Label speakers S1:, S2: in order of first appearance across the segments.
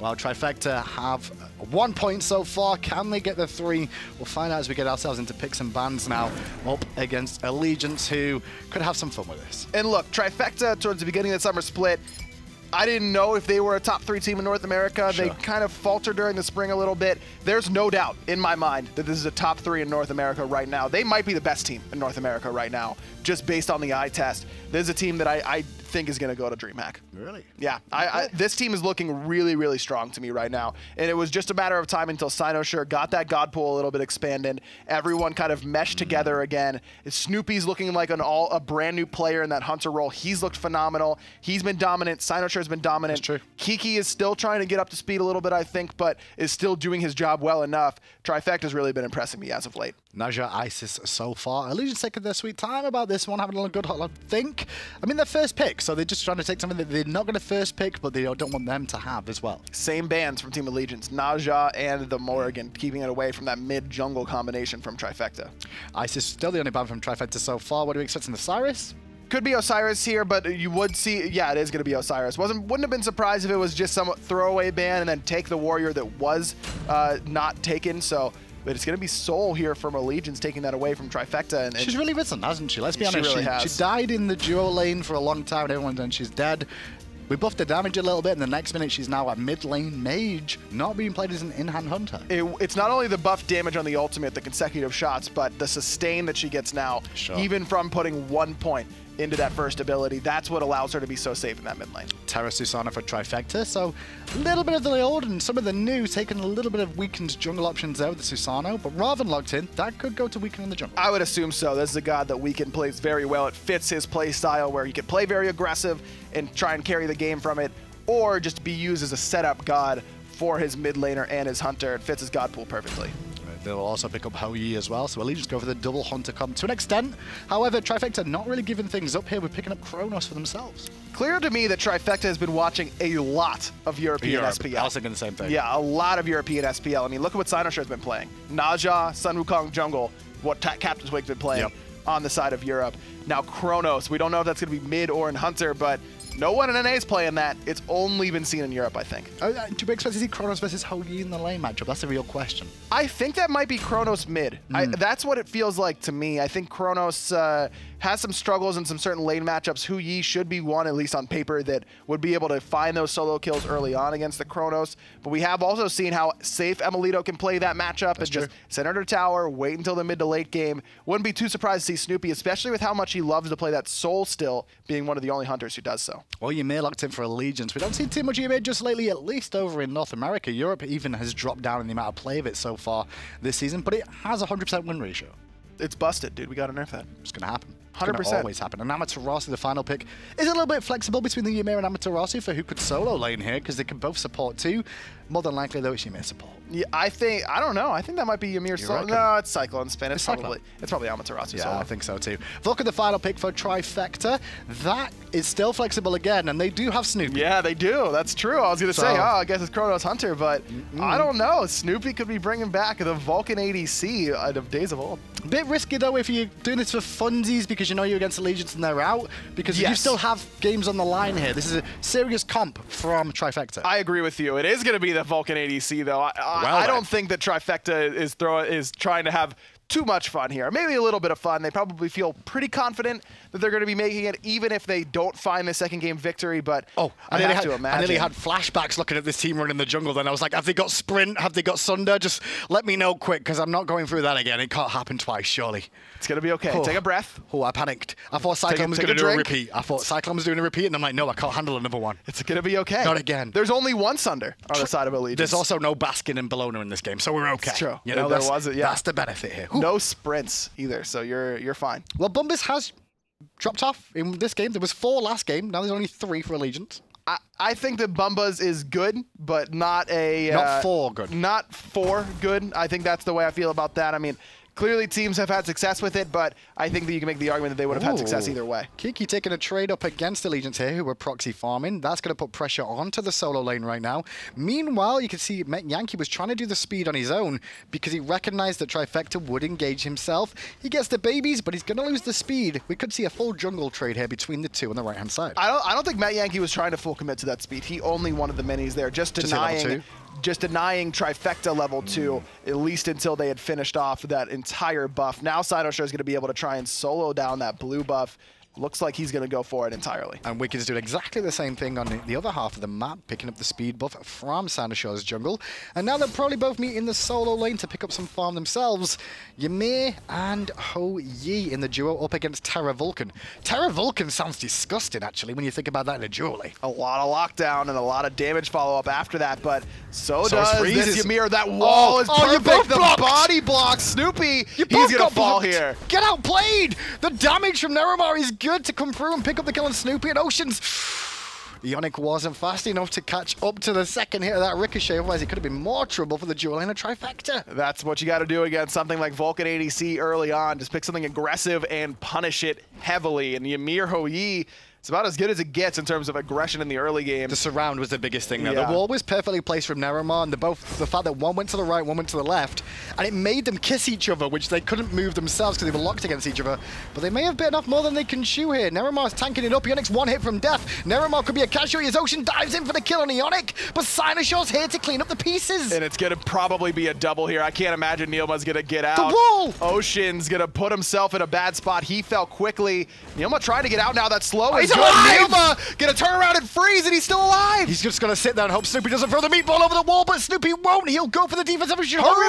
S1: Well, Trifecta have one point so far. Can they get the three? We'll find out as we get ourselves into picks and bans now, up against Allegiance, who could have some fun with this.
S2: And look, Trifecta, towards the beginning of the summer split, I didn't know if they were a top three team in North America.
S1: Sure.
S2: They kind of faltered during the spring a little bit. There's no doubt in my mind that this is a top three in North America right now. They might be the best team in North America right now, just based on the eye test. There's a team that I, I think is going to go to DreamHack.
S1: Really?
S2: Yeah, I, I, this team is looking really, really strong to me right now. And it was just a matter of time until Cynosure got that God pool a little bit expanded. Everyone kind of meshed together mm. again. Snoopy's looking like an all a brand new player in that Hunter role. He's looked phenomenal. He's been dominant. Cynosure has been dominant.
S1: That's true.
S2: Kiki is still trying to get up to speed a little bit, I think, but is still doing his job well enough. Trifecta has really been impressing me as of late.
S1: Naja ISIS so far. Allegiance taking their sweet time about this one, having a good I think. I mean, their first pick, so they're just trying to take something that they're not going to first pick, but they don't want them to have as well.
S2: Same bands from Team Allegiance, Naja and the Morrigan, keeping it away from that mid-jungle combination from Trifecta.
S1: ISIS still the only band from Trifecta so far. What are we expecting the Cyrus?
S2: Could be Osiris here, but you would see, yeah, it is going to be Osiris. Wasn't wouldn't have been surprised if it was just some throwaway ban and then take the warrior that was uh, not taken. So, but it's going to be Sol here from Allegiance taking that away from Trifecta. And, and
S1: She's really risen, hasn't she? Let's be
S2: She
S1: honest.
S2: really
S1: she,
S2: has.
S1: she died in the duo lane for a long time, and everyone's done she's dead. We buffed the damage a little bit, and the next minute she's now at mid lane mage, not being played as an in-hand hunter.
S2: it, it's not only the buff damage on the ultimate, the consecutive shots, but the sustain that she gets now,
S1: Sure.
S2: even from putting one point into that first ability. That's what allows her to be so safe in that mid lane.
S1: Terra Susano for Trifecta, so a little bit of the old and some of the new, taking a little bit of weakened jungle options there with the Susano, but Ravana locked in, that could go to Weak3n in the jungle.
S2: I would assume so. This is a god that Weak3n plays very well. It fits his play style where he can play very aggressive and try and carry the game from it, or just be used as a setup god for his mid laner and his hunter. It fits his god pool perfectly.
S1: They'll also pick up Hou Yi as well, so Allegiance go for the double Hunter comp to an extent. However, Trifecta not really giving things up here, we're picking up Chronos for themselves.
S2: Clear to me that Trifecta has been watching a lot of European SPL.
S1: I was thinking the same thing.
S2: Yeah, a lot of European SPL. I mean, look at what Cynosure has been playing. Naja, Sun Wukong Jungle, what Ta- Captain's Wake's been playing
S1: Yep.
S2: on the side of Europe. Now Chronos, we don't know if that's going to be mid or in Hunter, but no one in NA is playing that. It's only been seen in Europe, I think.
S1: Uh, uh, do we expect to see Chronos versus Hou Yi in the lane matchup? That's a real question.
S2: I think that might be Chronos mid. I, that's what it feels like to me. I think Chronos uh, has some struggles in some certain lane matchups. Hou Yi should be one, at least on paper, that would be able to find those solo kills early on against the Chronos. But we have also seen how safe Emilito can play that matchup and just center to tower, wait until the mid to late game. Wouldn't be too surprised to see Snoopy, especially with how much he loves to play that Sol still, being one of the only hunters who does so.
S1: Well, Ymir locked in for Allegiance. We don't see too much Ymir just lately, at least over in North America. Europe even has dropped down in the amount of play of it so far this season, but it has a 100% win ratio.
S2: It's busted, dude. We got to nerf that.
S1: It's going to happen. It's gonna
S2: 100%.
S1: always happen. And Amaterasu, the final pick, is a little bit flexible between the Ymir and Amaterasu for who could solo lane here because they can both support too. More than likely, though, it's support.
S2: Yeah, I think I don't know. I think that might be Ymir
S1: reckon?
S2: No, it's Cyclone spin. It's,
S1: It's Cyclone.
S2: probably it's probably Amaterasu
S1: Yeah,
S2: solo.
S1: I think so too. Vulcan, the final pick for Trifecta. That is still flexible again, and they do have Snoopy.
S2: Yeah, they do. That's true. I was gonna say, oh, I guess it's Chronos Hunter, but I don't know. Snoopy could be bringing back the Vulcan ADC out uh, of days of old.
S1: Bit risky though if you're doing this for funsies because you know you're against Allegiance and they're out. Because you still have games on the line here. This is a serious comp from Trifecta.
S2: I agree with you. It is going to be the Vulcan ADC, though. I, I, I don't think that Trifecta is throw is trying to have too much fun here. Maybe a little bit of fun. They probably feel pretty confident that they're going to be making it, even if they don't find the second game victory. But
S1: Oh,
S2: I,
S1: nearly
S2: have
S1: had,
S2: to imagine.
S1: I nearly had flashbacks looking at this team running the jungle. Then I was like, have they got sprint? Have they got Sunder? Just let me know quick because I'm not going through that again. It can't happen twice, surely.
S2: it's going to be okay.
S1: Oh.
S2: Take a breath.
S1: Oh, I panicked. I thought Cyclone was going to do a repeat. I thought Cyclone was doing a repeat, and I'm like, no, I can't handle another one.
S2: It's going to be okay.
S1: Not again.
S2: There's only one Sunder on the side of Allegiance.
S1: There's also no Baskin and Bologna in this game, so we're okay.
S2: true.
S1: You know,
S2: There
S1: that's,
S2: wasn't- yeah.
S1: that's the benefit here. Ooh.
S2: No sprints either, so you're you're fine.
S1: Well, Bumbus has dropped off in this game. There was four last game. Now there's only three for Allegiance.
S2: I, I think that Bumba's is good, but not a
S1: Not
S2: uh,
S1: for good.
S2: Not four good. I think that's the way I feel about that. I mean, Clearly, teams have had success with it, but I think that you can make the argument that they would have had success either way.
S1: Kiki taking a trade up against Allegiance here, who were proxy farming. That's going to put pressure onto the solo lane right now. Meanwhile, you can see Metyankey was trying to do the speed on his own because he recognized that Trifecta would engage himself. He gets the babies, but he's going to lose the speed. We could see a full jungle trade here between the two on the right-hand side.
S2: I don't, I don't think Metyankey was trying to full commit to that speed. He only wanted the minis there, just
S1: Just hit level
S2: denying? Just denying trifecta level two, mm. at least until they had finished off that entire buff. Now Cynosure is going to be able to try and solo down that blue buff. Looks like he's going to go for it entirely.
S1: And Wicked is doing exactly the same thing on the- the other half of the map, picking up the speed buff from Cynosure's jungle. And now they'll probably both meet in the solo lane to pick up some farm themselves. Ymir and Hou Yi in the duo up against Terra Vulcan. Terra Vulcan sounds disgusting, actually, when you think about that in a duo lane. Eh?
S2: A lot of lockdown and a lot of damage follow up after that, but so,
S1: So
S2: does this Ymir. That wall
S1: Oh,
S2: is
S1: oh, you
S2: perfect.
S1: both
S2: the
S1: blocked.
S2: body block, Snoopy.
S1: You
S2: he's gonna
S1: got
S2: fall
S1: blocked.
S2: here.
S1: Get outplayed! The damage from NeiruMah is good to come through and pick up the kill on Snoopy and Oceans. Eonic wasn't fast enough to catch up to the second hit of that ricochet, otherwise it could have been more trouble for the lane of Trifecta.
S2: That's what you got to do against something like Vulcan ADC early on. Just pick something aggressive and punish it heavily. And Ymir Hou Yi, it's about as good as it gets in terms of aggression in the early game.
S1: The surround was the biggest thing there.
S2: Yeah.
S1: The wall was perfectly placed from NeiruMah, and the both the fact that one went to the right, one went to the left, and it made them kiss each other, which they couldn't move themselves because they were locked against each other. But they may have bitten off more than they can chew here. NeiruMah's tanking it up. Eonic's one hit from death. NeiruMah could be a casualty as Ocean dives in for the kill on Eonic, but Cynosure's here to clean up the pieces.
S2: and it's going to probably be a double here. I can't imagine NeiruMah's going to get out.
S1: The wall!
S2: Ocean's going to put himself in a bad spot. He fell quickly. Neilma trying to get out now. That slow
S1: Oh,
S2: is.
S1: Alive!
S2: Going to turn around and freeze, and he's still alive.
S1: He's just gonna sit there and hope Snoopy doesn't throw the meatball over the wall, but Snoopy won't. He'll go for the defensive option. Hurry!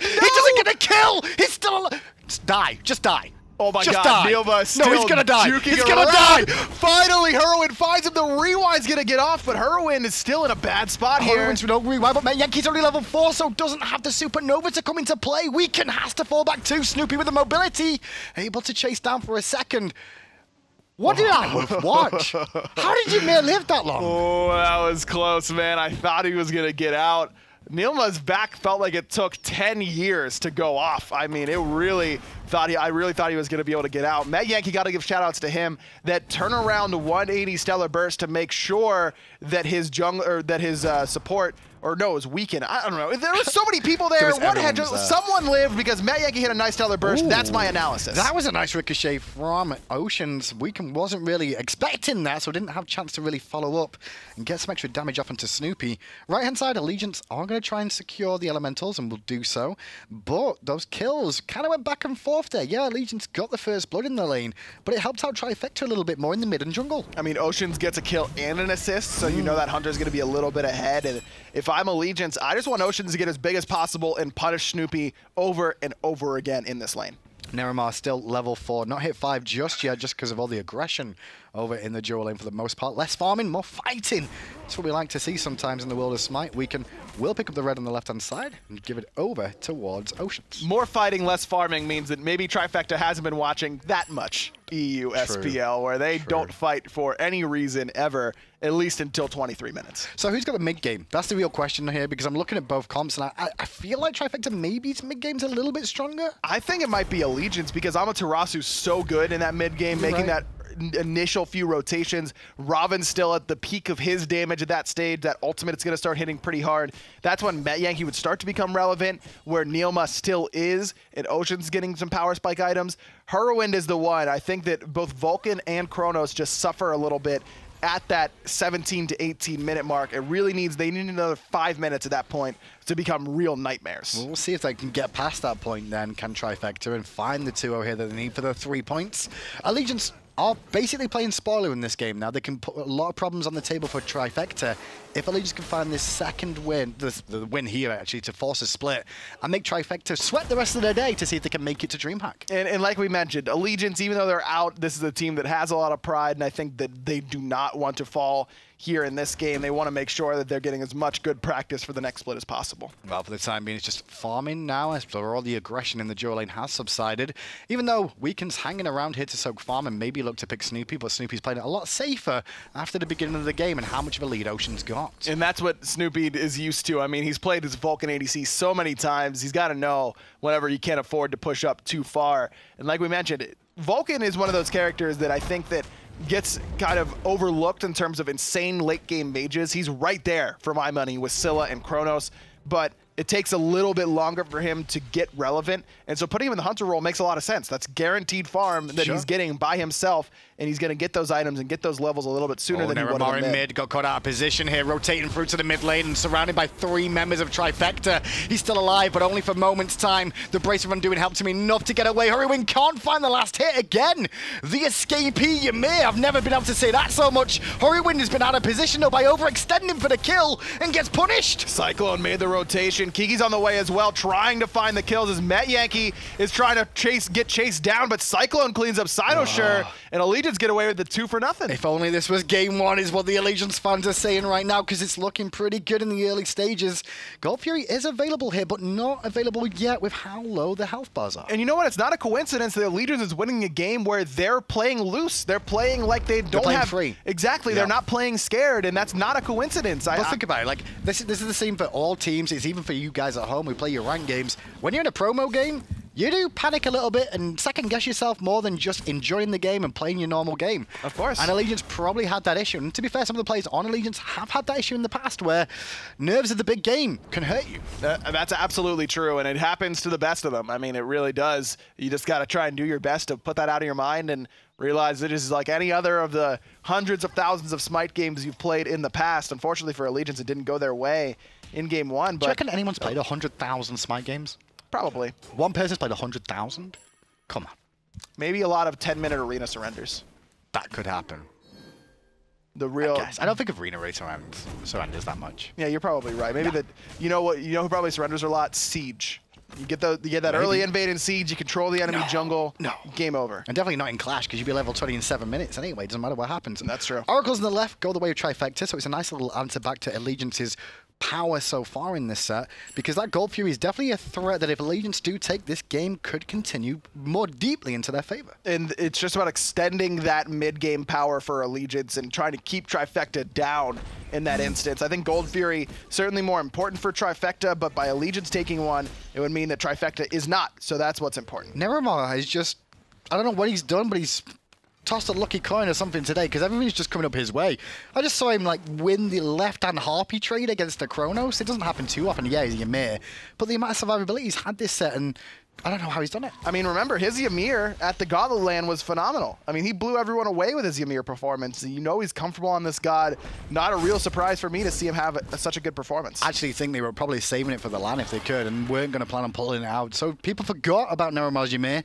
S1: He
S2: No!
S1: doesn't get a kill. He's still alive. Just die. Just die.
S2: Oh my
S1: Just
S2: god,
S1: die.
S2: NeiruMah still
S1: no, he's gonna die. He's gonna
S2: around.
S1: die.
S2: Finally, Hurriwind finds him. The rewind's gonna get off, but Hurriwind is still in a bad spot here.
S1: Horowitz with no rewind, but Yankee's only level 4, so doesn't have the supernova to come into play. Weak3n has to fall back too. Snoopy with the mobility, able to chase down for a second. What did I watch? How did you man live that long?
S2: Oh, that was close, man. I thought he was gonna get out. NeiruMah's back felt like it took 10 years to go off. I mean, it really thought he, I really thought he was going to be able to get out. Metyankey got to give shout outs to him that turnaround 180 stellar burst to make sure that his jungle or that his uh, support or no, it was weakened. I don't know. There were so many people there. What had
S1: was there.
S2: Uh, someone lived because Metyankey hit a nice stellar burst. That's my analysis.
S1: That was a nice ricochet from Oceans. Weak3n wasn't really expecting that, so didn't have a chance to really follow up and get some extra damage off into Snoopy. Right hand side, Allegiance are going to try and secure the elementals and will do so. But those kills kind of went back and forth there. Yeah, Allegiance got the first blood in the lane, but it helped out Trifecta a little bit more in the mid and jungle.
S2: I mean, Oceans gets a kill and an assist, so you know mm. that Hunter's going to be a little bit ahead. And if I'm Allegiance, I just want Oceans to get as big as possible and punish Snoopy over and over again in this lane.
S1: NeiruMah still level 4, not hit 5 just yet, just because of all the aggression over in the dual lane for the most part. Less farming, more fighting. That's what we like to see sometimes in the world of Smite. Weak3n will pick up the red on the left-hand side and give it over towards Oceans.
S2: More fighting, less farming means that maybe Trifecta hasn't been watching that much EU SPL, where they don't fight for any reason ever, at least until 23 minutes.
S1: So who's got the mid game? That's the real question here because I'm looking at both comps and I, I, feel like Trifecta maybe its mid game's a little bit stronger.
S2: I think it might be Allegiance because Amaterasu's so good in that mid game, making
S1: right.
S2: that initial few rotations. Ravana's still at the peak of his damage at that stage. That ultimate is going to start hitting pretty hard. That's when Metyankey would start to become relevant, where NeiruMah still is, and Ocean's getting some power spike items. Hurriwind is the one. I think that both Vulcan and Chronos just suffer a little bit at that 17 to 18 minute mark. It really needs, they need another five minutes at that point to become real nightmares.
S1: We'll see if they can get past that point then, can Trifecta, and find the 2-0 here that they need for the three points. Allegiance are basically playing spoiler in this game now. They can put a lot of problems on the table for Trifecta. If Allegiance can find this second win, the, the win here actually, to force a split, and make Trifecta sweat the rest of their day to see if they can make it to DreamHack.
S2: And, and like we mentioned, Allegiance, even though they're out, this is a team that has a lot of pride, and I think that they do not want to fall here in this game. They want to make sure that they're getting as much good practice for the next split as possible.
S1: Well, for the time being, it's just farming now as all the aggression in the duo lane has subsided. Even though Weak3n's hanging around here to soak farm and maybe look to pick Snoopy, but Snoopy's playing it a lot safer after the beginning of the game and how much of a lead Ocean's got.
S2: And that's what Snoopy is used to. I mean, he's played his Vulcan ADC so many times. He's got to know whenever you can't afford to push up too far. And like we mentioned, Vulcan is one of those characters that I think that gets kind of overlooked in terms of insane late game mages. He's right there for my money with Scylla and Chronos, but it takes a little bit longer for him to get relevant. And so putting him in the hunter role makes a lot of sense. That's guaranteed farm that
S1: sure.
S2: he's getting by himself, and he's going to get those items and get those levels a little bit sooner
S1: oh,
S2: than he
S1: would
S2: have
S1: in
S2: mid.
S1: mid. Got caught out of position here, rotating through to the mid lane and surrounded by three members of Trifecta. He's still alive, but only for moments time. The Bracer of Undoing helped him enough to get away. Hurriwind can't find the last hit again. The escapee, you may. I've never been able to say that so much. Hurriwind has been out of position though by overextending for the kill and gets punished.
S2: Cyclone made the rotation. Kiki's on the way as well, trying to find the kills as Metyankey is trying to chase, get chased down, but Cyclone cleans up Cynosure, ah. and Allegiance get away with the two for nothing.
S1: If only this was game one, is what the Allegiance fans are saying right now, because it's looking pretty good in the early stages. Gold Fury is available here, but not available yet with how low the health bars are.
S2: And you know what? It's not a coincidence that the Allegiance is winning a game where they're playing loose. They're playing like they don't have
S1: free.
S2: Exactly.
S1: Yeah.
S2: They're not playing scared, and that's not a coincidence.
S1: But
S2: I,
S1: think about it. Like this, this is the same for all teams. It's even for you guys at home who play your rank games. When you're in a promo game, you do panic a little bit and second guess yourself more than just enjoying the game and playing your normal game.
S2: Of course.
S1: And Allegiance probably had that issue. And to be fair, some of the players on Allegiance have had that issue in the past where nerves of the big game can hurt you.
S2: Uh, that's absolutely true, and it happens to the best of them. I mean, it really does. You just got to try and do your best to put that out of your mind and realize it is like any other of the hundreds of thousands of Smite games you've played in the past. Unfortunately for Allegiance, it didn't go their way in game one. But
S1: Do you reckon anyone's played 100,000 Smite games?
S2: Probably.
S1: One person's played 100,000? Come on.
S2: Maybe a lot of 10-minute arena surrenders.
S1: That could happen.
S2: The real.
S1: I. I don't think of arena rate surrounders, surrenders that much.
S2: Yeah, you're probably right. Maybe
S1: Yeah.
S2: that. You know what? You know who probably surrenders a lot? Siege. You get the you get that early
S1: Maybe.
S2: invade in Siege. You control the enemy
S1: No,
S2: jungle.
S1: no.
S2: Game over.
S1: And definitely not in Clash, because you'd be level 20 in seven minutes anyway. Doesn't matter what happens.
S2: That's true.
S1: Oracles on the left go the way of Trifecta, so it's a nice little answer back to Allegiance's power so far in this set, because that Gold Fury is definitely a threat that if Allegiance do take this game, could continue more deeply into their favor.
S2: and it's just about extending that mid-game power for Allegiance and trying to keep Trifecta down in that instance. I think Gold Fury certainly more important for Trifecta, but by Allegiance taking one, it would mean that Trifecta is not. So that's what's important.
S1: Neramar is just, I don't know what he's done, but he's tossed a lucky coin or something today because everything's just coming up his way. I just saw him like win the left-hand Harpy trade against the Chronos. It doesn't happen too often. Yeah, he's Ymir, but the amount of survivability he's had this set, and I don't know how he's done it.
S2: I mean, remember, his Ymir at the Gauntlet LAN was phenomenal. I mean, he blew everyone away with his Ymir performance. You know he's comfortable on this god. Not a real surprise for me to see him have a, such a good performance.
S1: I actually think they were probably saving it for the LAN if they could and weren't going to plan on pulling it out. So people forgot about NeiruMah Ymir.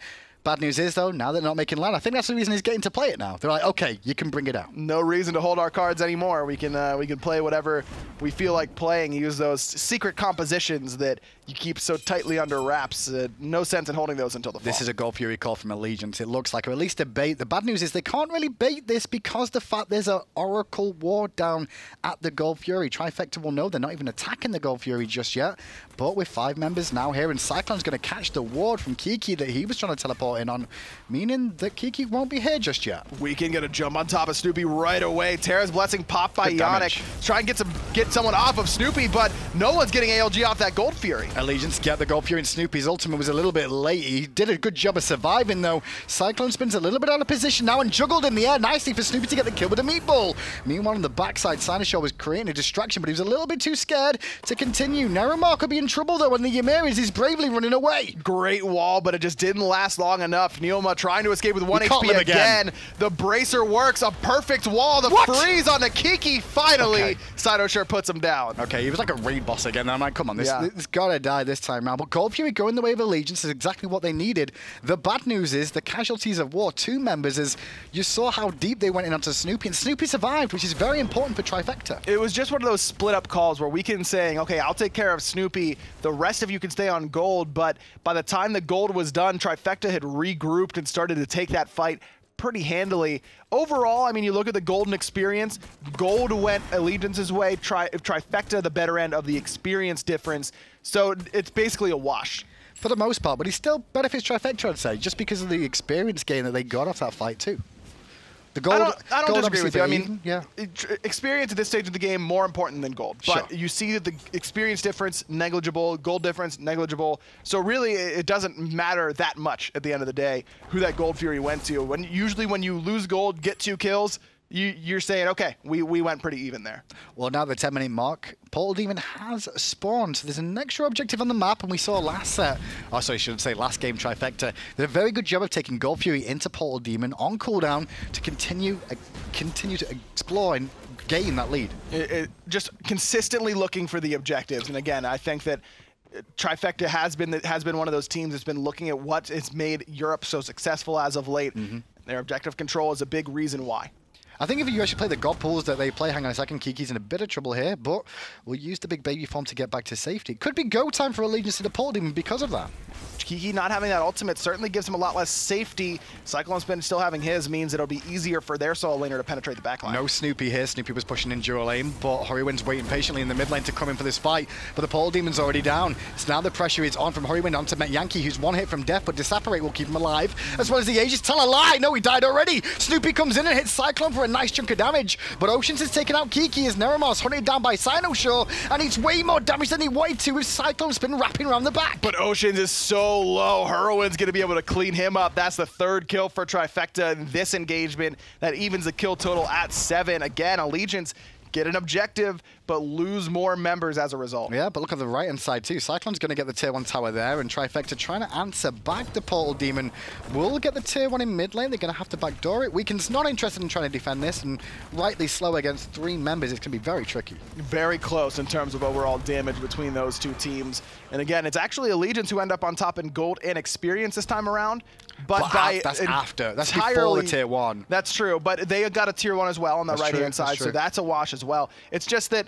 S1: Bad news is, though, now they're not making LAN. I think that's the reason he's getting to play it now. They're like, okay, you can bring it out.
S2: no reason to hold our cards anymore. We can uh, we can play whatever we feel like playing. Use those secret compositions that you keep so tightly under wraps. Uh, no sense in holding those until the fall.
S1: This is a Gold Fury call from Allegiance. It looks like, or at least a bait. The bad news is they can't really bait this because the fact there's an Oracle Ward down at the Gold Fury. Trifecta will know they're not even attacking the Gold Fury just yet. But with five members now here, and Cyclone's going to catch the ward from Kiki that he was trying to teleport in on, meaning that Kiki won't be here just yet.
S2: We can get a jump on top of Snoopy right away. Terra's blessing popped by
S1: Good.
S2: Try and get some get someone off of Snoopy, but no one's getting ALG off that Gold Fury.
S1: Allegiance get the Gold Fury and Snoopy's ultimate was a little bit late. He did a good job of surviving though. Cyclone spins a little bit out of position now and juggled in the air nicely for Snoopy to get the kill with a meatball. Meanwhile on the backside, Cynosure was creating a distraction, but he was a little bit too scared to continue. NeiruMah could be in trouble though when the Ymiris is bravely running away.
S2: Great wall, but it just didn't last long enough. NeiruMah trying to escape with one
S1: You
S2: HP again.
S1: again.
S2: The bracer works. A perfect wall. The
S1: What?
S2: freeze on the Kiki. Finally,
S1: Okay.
S2: Cynosure puts him down.
S1: Okay, he was like a raid boss again. I'm like, come on, this,
S2: Yeah.
S1: this gotta die this time round. But Gold Fury going the way of Allegiance is exactly what they needed. The bad news is the casualties of war, two members, is you saw how deep they went in onto Snoopy, and Snoopy survived, which is very important for Trifecta.
S2: It was just one of those split up calls where Weak3n saying, okay, I'll take care of Snoopy. The rest of you can stay on gold. But by the time the gold was done, Trifecta had regrouped and started to take that fight pretty handily. Overall, I mean, you look at the golden experience. Gold went Allegiance's way. Tri trifecta, the better end of the experience difference. So it's basically a wash
S1: for the most part, but he still benefits Trifecta, I'd say, just because of the experience gain that they got off that fight too.
S2: The gold. I don't, I don't disagree with you. I mean, yeah. experience at this stage of the game more important than gold. But sure. you see that the experience difference negligible, gold difference negligible. So really, it doesn't matter that much at the end of the day who that gold fury went to. When usually when you lose gold, get two kills, you, you're saying, okay, we, we went pretty even there.
S1: Well, now the 10 minute mark, Portal Demon has spawned. So there's an extra objective on the map, and we saw last set, oh, sorry, I shouldn't say last game trifecta, did a very good job of taking Gold Fury into Portal Demon on cooldown to continue uh, continue to explore and gain that lead.
S2: It, it, just consistently looking for the objectives. And again, I think that Trifecta has been has been one of those teams that's been looking at what has made Europe so successful as of late. Mm -hmm. Their objective control is a big reason why.
S1: I think if you actually play the God pools that they play, hang on a second, Kiki's in a bit of trouble here, but we'll use the big baby form to get back to safety. Could be go time for Allegiance to the Portal Demon because of that.
S2: Kiki not having that ultimate certainly gives him a lot less safety. Cyclone Spin still having his means it'll be easier for their solo laner to penetrate the backline.
S1: No Snoopy here. Snoopy was pushing in dual lane, but Hurriwind's waiting patiently in the mid lane to come in for this fight. But the Portal Demon's already down. So now the pressure is on from Hurriwind onto Metyankey, who's one hit from death, but Disapparate will keep him alive, as well as the Aegis. Tell a lie! No, he died already! Snoopy comes in and hits Cyclone for nice chunk of damage, but Oceans has taken out Kiki as NeiruMah's hunted down by Cynosure, and he's way more damage than he wanted to with Cyclone Spin wrapping around the back.
S2: But Oceans is so low. Her Heroine's going to be able to clean him up. That's the third kill for Trifecta in this engagement. That evens the kill total at seven. Again, Allegiance get an objective, but lose more members as a result.
S1: Yeah, but look at the right-hand side too. Cyclone's going to get the tier 1 tower there, and Trifecta trying to answer back the Portal Demon. Will get the tier 1 in mid lane. They're going to have to backdoor it. Weak3n's not interested in trying to defend this, and rightly slow against three members. It's going to be very tricky.
S2: Very close in terms of overall damage between those two teams. And again, it's actually Allegiance who end up on top in gold and experience this time around.
S1: But, but by that's after. That's before the tier one.
S2: That's true. But they got a tier one as well on the right hand side, so that's a wash as well. It's just that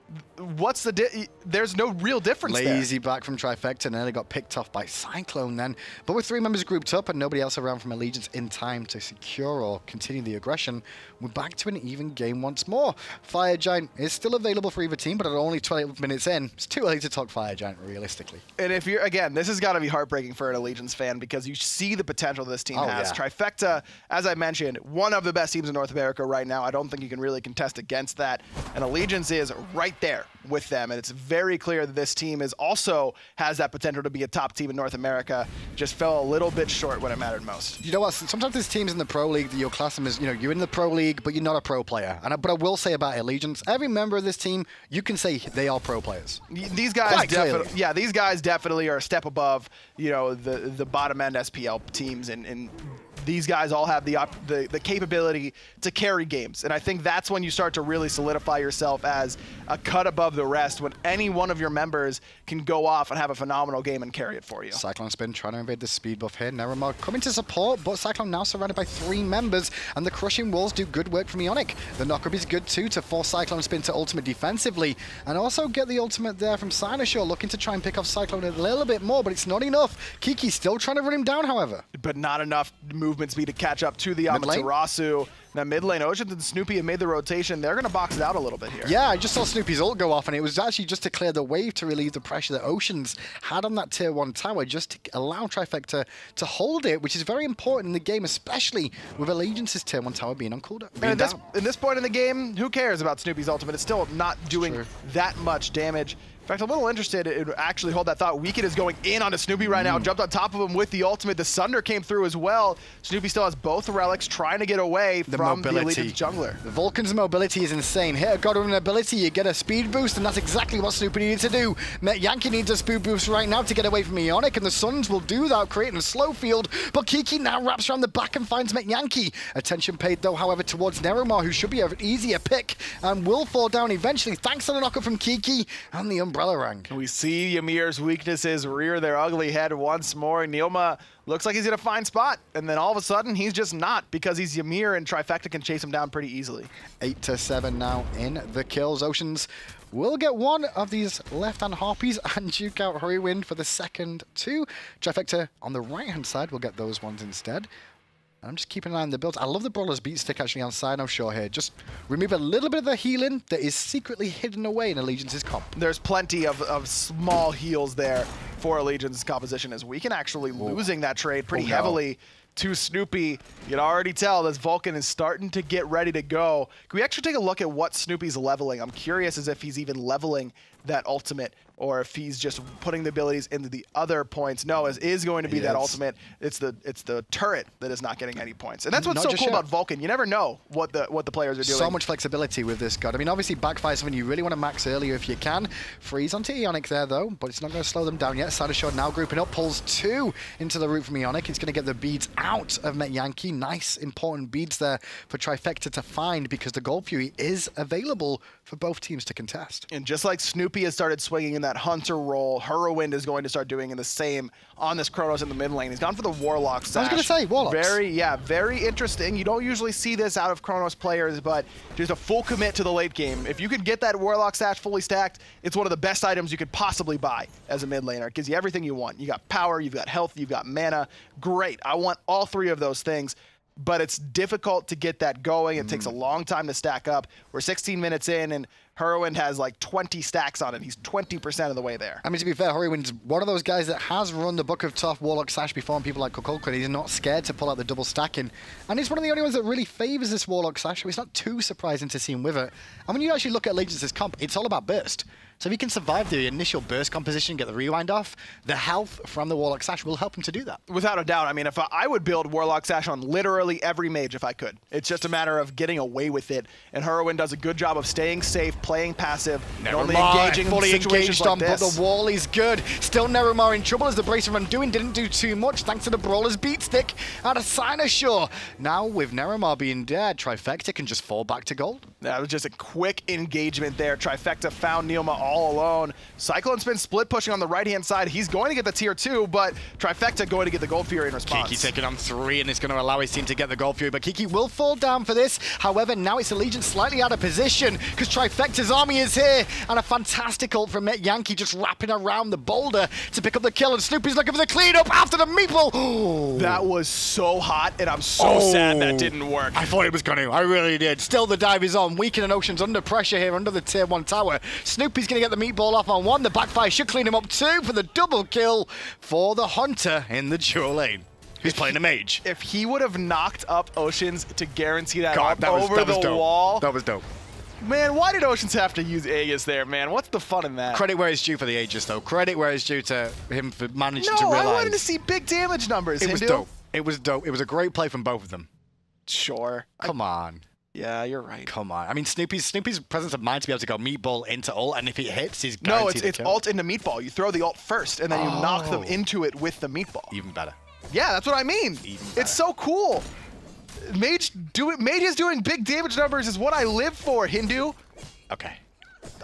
S2: what's the there's no real difference
S1: Lazy
S2: there.
S1: back from Trifecta and nearly got picked off by Cyclone then. But with three members grouped up and nobody else around from Allegiance in time to secure or continue the aggression, we're back to an even game once more. Fire Giant is still available for either team, but at only 20 minutes in, it's too early to talk Fire Giant realistically.
S2: And if you're, again, this has got to be heartbreaking for an Allegiance fan because you see the potential this team oh, has. Yeah. Trifecta, as I mentioned, one of the best teams in North America right now. I don't think you can really contest against that. And Allegiance is right there with them. And it's very clear that this team is also has that potential to be a top team in North America. Just fell a little bit short when it mattered most.
S1: You know what? Sometimes there's teams in the pro league that you'll class them as, you know, you're in the pro league, but you're not a pro player. And I, but I will say about Allegiance, every member of this team, you can say they are pro players.
S2: These guys definitely, yeah, these guys definitely are a step above, you know, the the bottom end SPL teams and, and these guys all have the, the, the capability to carry games. And I think that's when you start to really solidify yourself as a cut above the rest when any one of your members can go off and have a phenomenal game and carry it for you.
S1: Cyclone Spin trying to invade the speed buff here. NeiruMah coming to support, but Cyclone now surrounded by three members, and the Crushing Walls do good work from Eonic. The knockup is good too to force Cyclone Spin to ultimate defensively, and also get the ultimate there from Cynosure, looking to try and pick off Cyclone a little bit more, but it's not enough. Kiki still trying to run him down, however.
S2: But not enough movement speed to catch up to the Amaterasu. Now mid lane, Oceans and Snoopy have made the rotation. They're going to box it out a little bit here.
S1: Yeah, I just saw Snoopy's ult go off, and it was actually just to clear the wave to relieve the pressure that Oceans had on that tier 1 tower, just to allow Trifecta to hold it, which is very important in the game, especially with Allegiance's tier 1 tower being on cooldown.
S2: Being this, at this point in the game, who cares about Snoopy's ultimate? It's still not doing that much damage. In fact, I'm a little interested in actually hold that thought. Weak3n is going in onto Snoopy right now. Mm. Jumped on top of him with the ultimate. The Sunder came through as well. Snoopy still has both relics trying to get away the from mobility. the elite jungler.
S1: The Vulcan's mobility is insane. Hit a god with an ability, you get a speed boost, and that's exactly what Snoopy needed to do. Metyankey needs a speed boost right now to get away from Eonic, and the Suns will do that, creating a slow field. But Kiki now wraps around the back and finds Metyankey. Attention paid, though, however, towards NeiruMah, who should be an easier pick, and will fall down eventually, thanks to the knockup from Kiki and the Umbrella Rank.
S2: We see Ymir's weaknesses rear their ugly head once more. NeiruMah looks like he's in a fine spot, and then all of a sudden he's just not because he's Ymir and Trifecta can chase him down pretty easily.
S1: Eight to seven now in the kills. Oceans will get one of these left-hand Harpies and juke out Hurriwind for the second two. Trifecta on the right-hand side will get those ones instead. I'm just keeping an eye on the builds. I love the Brawler's Beat Stick actually on Cynosure here. Just remove a little bit of the healing that is secretly hidden away in Allegiance's comp.
S2: There's plenty of, of small heals there for Allegiance's composition as we can actually losing that trade pretty
S1: Oh, no.
S2: heavily to Snoopy. You can already tell this Vulcan is starting to get ready to go. Can we actually take a look at what Snoopy's leveling? I'm curious as if he's even leveling that ultimate or if he's just putting the abilities into the other points. No, it is going to be that ultimate. It's the it's the turret that is not getting any points. And that's what's
S1: Not
S2: so cool
S1: yet.
S2: about Vulcan. You never know what the what the players are doing.
S1: So much flexibility with this god. I mean, obviously, backfire is something you really want to max earlier if you can. Freeze onto Eonic there, though, but it's not going to slow them down yet. Cynosure now grouping up, pulls two into the root from Eonic. He's going to get the beads out of Metyankey. Nice, important beads there for Trifecta to find because the Gold Fury is available for both teams to contest.
S2: And just like Snoopy has started swinging in that Hunter role, Hurriwind is going to start doing in the same on this Chronos in the mid lane. He's gone for the Warlock
S1: I was gonna say, Warlocks.
S2: Very, yeah, very interesting. You don't usually see this out of Chronos players, but just a full commit to the late game. If you could get that Warlock sash fully stacked, it's one of the best items you could possibly buy as a mid laner. It gives you everything you want. You got power, you've got health, you've got mana. Great. I want all three of those things. But it's difficult to get that going. It takes a mm. long time to stack up. We're 16 minutes in, and Hurriwind has like 20 stacks on it. He's 20% of the way there.
S1: I mean, to be fair, Hurriwind's one of those guys that has run the Book of Thoth Warlock Sash before, and people like Kukulkan, he's not scared to pull out the double stacking. And he's one of the only ones that really favors this Warlock Sash, so it's not too surprising to see him with it. And when you actually look at Allegiance's comp, it's all about burst. So if he can survive the initial burst composition, get the rewind off, the health from the Warlock Sash will help him to do that.
S2: Without a doubt. I mean, if I, I would build Warlock Sash on literally every mage if I could. It's just a matter of getting away with it. And Hurriwind does a good job of staying safe, playing passive, and only engaging in
S1: fully
S2: situations
S1: engaged
S2: like
S1: on, but the wall is good. Still NeiruMah in trouble as the Bracer Undoing didn't do too much thanks to the Brawler's Beat Stick out of Cynosure. Now with NeiruMah being dead, Trifecta can just fall back to gold.
S2: That was just a quick engagement there. Trifecta found NeiruMah all alone. Cyclone's been split pushing on the right-hand side. He's going to get the tier two, but Trifecta going to get the Gold Fury in response.
S1: Kiki taking on three, and it's going to allow his team to get the Gold Fury, but Kiki will fall down for this. However, now it's Allegiance slightly out of position because Trifecta's army is here, and a fantastic ult from Metyankey just wrapping around the boulder to pick up the kill, and Snoopy's looking for the cleanup after the meatball.
S2: That was so hot, and I'm so oh. sad that
S1: Oh.
S2: didn't work.
S1: I thought it was going to. I really did. Still, the dive is on. Weak3n and Ocean's under pressure here under the tier one tower. Snoopy's going to get the meatball off on one. The backfire should clean him up two for the double kill for the Hunter in the dual lane. He's playing a mage?
S2: if he would have knocked up Oceans to guarantee that,
S1: God, that was,
S2: over
S1: that was
S2: the
S1: dope.
S2: wall,
S1: That was dope.
S2: man, why did Oceans have to use Aegis there, man? What's the fun in that?
S1: Credit where it's due for the Aegis, though. Credit where it's due to him for managing
S2: no,
S1: to
S2: I wanted to see big damage numbers.
S1: it was dope. It was dope. It was a great play from both of them.
S2: Sure. I-
S1: Come on.
S2: Yeah, you're right.
S1: Come on. I mean, Snoopy's Snoopy's presence of mind to be able to go meatball into ult, and if he hits, he's
S2: No, it's it's
S1: kill.
S2: alt into meatball. You throw the alt first, and then you knock them
S1: Oh.
S2: into it with the meatball.
S1: Even better.
S2: Yeah, that's what I mean. It's so cool. Mage do Mages doing big damage numbers is what I live for, Hindu.
S1: Okay.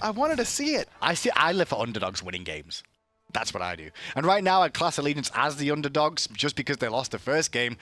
S2: I wanted to see it.
S1: I see. I live for underdogs winning games. That's what I do. And right now, I class Allegiance as the underdogs just because they lost the first game.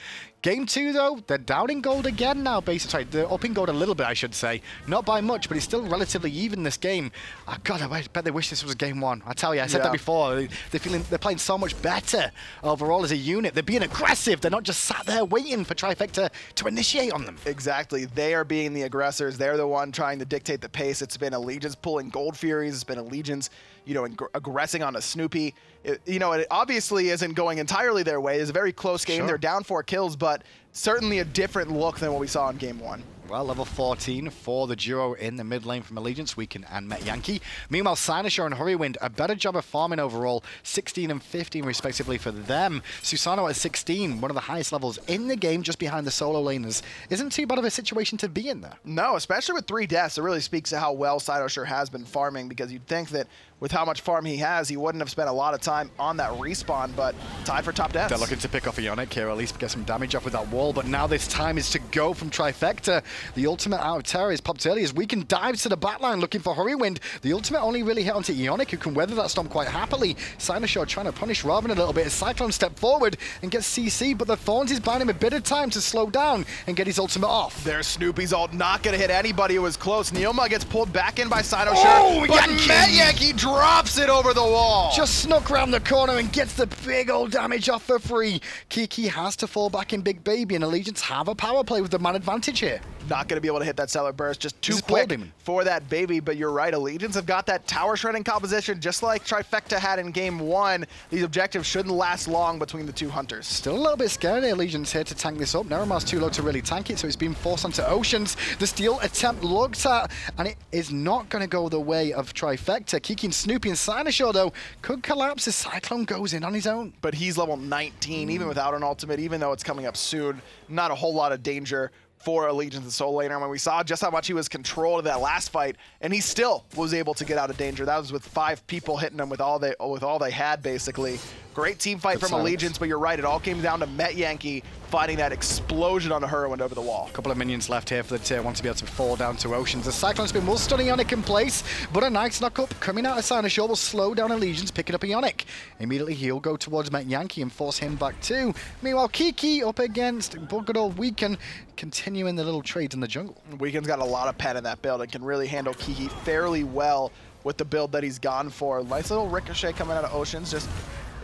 S1: Game two, though, they're down in gold again now, basically. Sorry, they're up in gold a little bit, I should say. Not by much, but it's still relatively even this game. Oh, God, I bet they wish this was game one. I tell you, I said
S2: Yeah.
S1: that before. They- They're feeling they're playing so much better overall as a unit. They're being aggressive. They're not just sat there waiting for Trifecta to initiate on them.
S2: Exactly. They are being the aggressors. They're the one trying to dictate the pace. It's been Allegiance pulling Gold Furies. It's been Allegiance, you know, ag- aggressing on a Snoopy. It, you know, it obviously isn't going entirely their way. It's a very close game.
S1: Sure.
S2: They're down four kills, but certainly a different look than what we saw in game one.
S1: Well, level 14 for the duo in the mid lane from Allegiance, Weak3n and Metyankey. Meanwhile, Cynosure and Hurriwind, a better job of farming overall, 16 and 15 respectively for them. Susano at 16, one of the highest levels in the game, just behind the solo laners. Isn't too bad of a situation to be in there.
S2: No, especially with three deaths, it really speaks to how well Cynosure has been farming because you'd think that with how much farm he has, he wouldn't have spent a lot of time on that respawn, but tied for top deaths.
S1: They're looking to pick off Eonic here, at least get some damage off with that wall, but now this time is to go from Trifecta. The ultimate out of Terra is popped early as we can dive to the backline looking for Hurriwind. The ultimate only really hit onto Eonic, who can weather that storm quite happily. Cynosure trying to punish Ravana a little bit as Cyclone step forward and gets CC, but the Thorns is buying him a bit of time to slow down and get his ultimate off.
S2: There's Snoopy's ult, not gonna hit anybody. It was close. NeiruMah gets pulled back in by Cynosure.
S1: Oh,
S2: but
S1: Yankee
S2: drops it over the wall.
S1: Just snuck round the corner and gets the big old damage off for free. Kiki has to fall back in Big Baby, and Allegiance have a power play with the man advantage here.
S2: Not going to be able to hit that Stellar Burst, just too quick for that baby, but you're right, Allegiance have got that tower shredding composition just like Trifecta had in game one. These objectives shouldn't last long between the two hunters.
S1: Still a little bit scared. Allegiance here to tank this up. NeiruMah's too low to really tank it, so it's been forced onto Oceans. The steal attempt looked at, and it is not going to go the way of Trifecta. Kiki and Snoopy and Cynosure, though, could collapse as Cyclone goes in on his own.
S2: But he's level 19, even without an ultimate, even though it's coming up soon. Not a whole lot of danger for Allegiance and Soul Laner. When we saw just how much he was controlled of that last fight, and he still was able to get out of danger. That was with five people hitting him with all they with all they had, basically. Great team fight
S1: Good
S2: from
S1: silence.
S2: Allegiance, but you're right, it all came down to Metyankey finding that explosion on a Heroin over the wall.
S1: A couple of minions left here for the tier one to be able to fall down to Oceans. The Cyclone's Spin will stun Eonic in place, but a nice knock-up coming out of Cynosure will slow down Allegiance, picking up Eonic. Immediately he'll go towards Metyankey and force him back too. Meanwhile, Kiki up against good old Weak3n, continuing the little trades in the jungle.
S2: Weak3n's got a lot of pen in that build and can really handle Kiki fairly well with the build that he's gone for. Nice little ricochet coming out of Oceans, just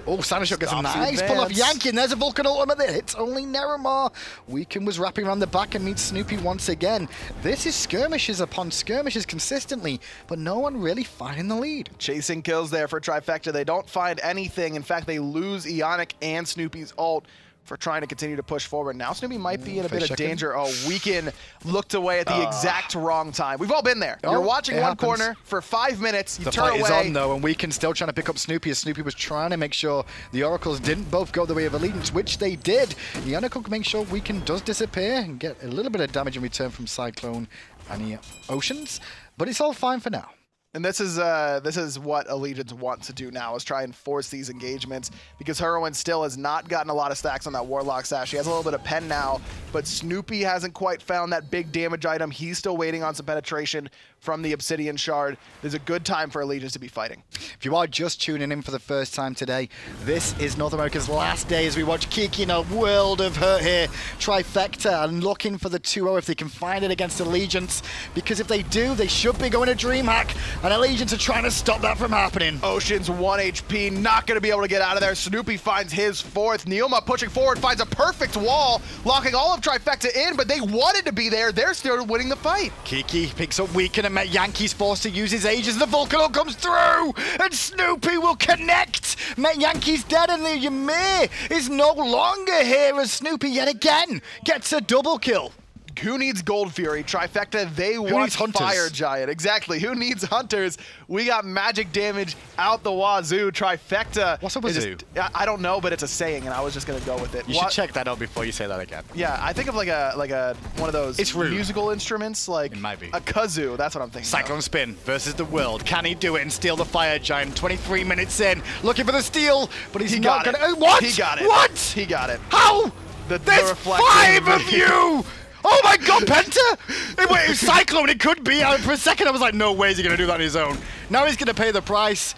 S1: Oh, Cynosure gets a nice pull off. Yankee, and there's a Vulcan ultimate that hits only NeiruMah. Weak3n was wrapping around the back and meets Snoopy once again. This is skirmishes upon skirmishes consistently, but no one really finding the lead.
S2: chasing kills there for Trifecta. They don't find anything. In fact, they lose Ionic and Snoopy's ult for trying to continue to push forward. Now Snoopy might be mm, in a bit of danger. Oh, Weekend looked away at the ah. exact wrong time. We've all been there.
S1: Oh,
S2: You're watching one
S1: happens.
S2: corner for five minutes. You
S1: The
S2: turn
S1: fight
S2: away.
S1: is on though, and Weak3n still trying to pick up Snoopy as Snoopy was trying to make sure the Oracles didn't both go the way of Allegiance, which they did. Eonic can make sure Weak3n does disappear and get a little bit of damage in return from Cyclone and the Oceans, but it's all fine for now.
S2: And this is uh, this is what Allegiance wants to do now is try and force these engagements because Heroin still has not gotten a lot of stacks on that Warlock sash. He has a little bit of pen now, but Snoopy hasn't quite found that big damage item. He's still waiting on some penetration from the Obsidian Shard. There's a good time for Allegiance to be fighting.
S1: If you are just tuning in for the first time today, this is North America's last day as we watch Kiki in a world of hurt here. Trifecta and looking for the 2-0 if they can find it against Allegiance. Because if they do, they should be going to DreamHack, and Allegiance are trying to stop that from happening.
S2: Ocean's 1 HP, not going to be able to get out of there. Snoopy finds his fourth. NeiruMah pushing forward, finds a perfect wall, locking all of Trifecta in, but they wanted to be there. They're still winning the fight.
S1: Kiki picks up Weak3n and Metyankey's forced to use his Aegis. The Vulcan comes through, and Snoopy will connect. Metyankey's dead, and the Ymir is no longer here as Snoopy yet again gets a double kill.
S2: Who needs Gold Fury? Trifecta, they want
S1: needs?
S2: Fire Giant. Exactly. Who needs Hunters? We got magic damage out the wazoo. Trifecta.
S1: What's a wazoo?
S2: just- I don't know, but it's a saying, and I was just going to go with it.
S1: You
S2: What-
S1: should check that out before you say that again.
S2: Yeah, I think of like a like a one of those
S1: It's rude.
S2: musical instruments, like
S1: It might be.
S2: a kazoo. That's what I'm thinking. of.
S1: Cyclone Spin versus the world. Can he do it and steal the Fire Giant? 23 minutes in, looking for the steal, but he's
S2: He
S1: not
S2: got it.
S1: gonna. Uh, What?
S2: He got it.
S1: What?
S2: He got it.
S1: How?
S2: The- the
S1: There's
S2: reflecting
S1: five of you! Oh my god, Penta! It, wait, it was Cyclone, it could be. Uh, For a second, I was like, no way is he going to do that on his own. Now he's going to pay the price,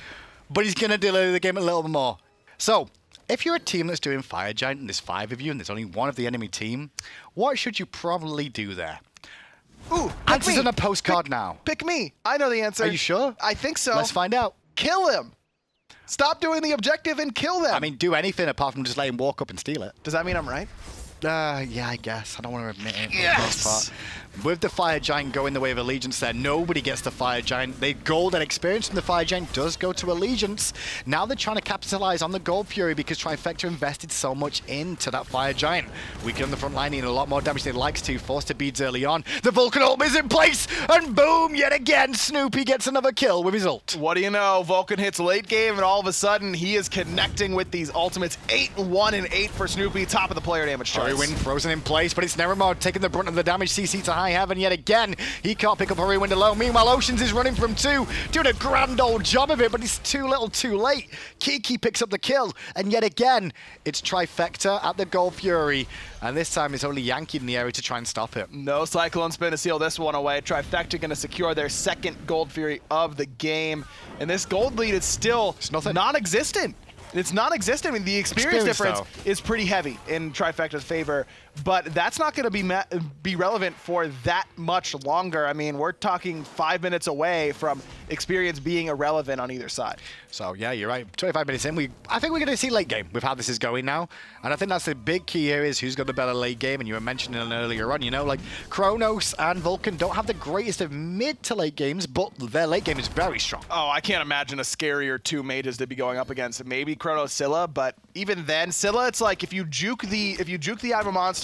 S1: but he's going to delay the game a little bit more. So, if you're a team that's doing Fire Giant and there's five of you and there's only one of the enemy team, what should you probably do there?
S2: Ooh,
S1: Answers
S2: me.
S1: on a postcard now.
S2: Pick me. I know the answer.
S1: Are you sure?
S2: I think so.
S1: Let's find out.
S2: Kill him. Stop doing the objective and kill them.
S1: I mean, do anything apart from just let him walk up and steal it.
S2: does that mean I'm right?
S1: Uh, yeah, I guess. I don't want to admit it.
S2: Yes!
S1: With the Fire Giant going the way of Allegiance there, nobody gets the Fire Giant. The gold and experience from the Fire Giant does go to Allegiance. Now they're trying to capitalize on the Gold Fury because Trifecta invested so much into that Fire Giant. Weak3n on the front line, needing a lot more damage than he likes to. Forced to beads early on. The Vulcan ult is in place, and boom, yet again, Snoopy gets another kill with his ult.
S2: What do you know? Vulcan hits late game, and all of a sudden he is connecting with these ultimates. Eight, one, and eight for Snoopy, top of the player damage.
S1: Hurriwind frozen in place, but it's NeiruMah taking the brunt of the damage. CC to high heaven yet again. He can't pick up Hurriwind alone. Meanwhile, Oceans is running from two, doing a grand old job of it, but it's too little too late. Kiki picks up the kill, and yet again, it's Trifecta at the Gold Fury. And this time it's only Yankee in the area to try and stop it.
S2: No Cyclone Spin to seal this one away. Trifecta going to secure their second Gold Fury of the game. And this gold lead is still non-existent. It's non-existent. I mean, the experience,
S1: Experience,
S2: difference
S1: though.
S2: is pretty heavy in Trifecta's favor, but that's not going to be be relevant for that much longer. I mean, we're talking five minutes away from experience being irrelevant on either side.
S1: So yeah, you're right. 25 minutes in, we I think we're going to see late game with how this is going now, and I think that's the big key here is who's got the better late game. And you were mentioning it earlier on, you know, like Chronos and Vulcan don't have the greatest of mid to late games, but their late game is very strong.
S2: Oh, I can't imagine a scarier two mages to be going up against. Maybe Chronos Scylla, but even then, Scylla, it's like if you juke the if you juke the Iva monster,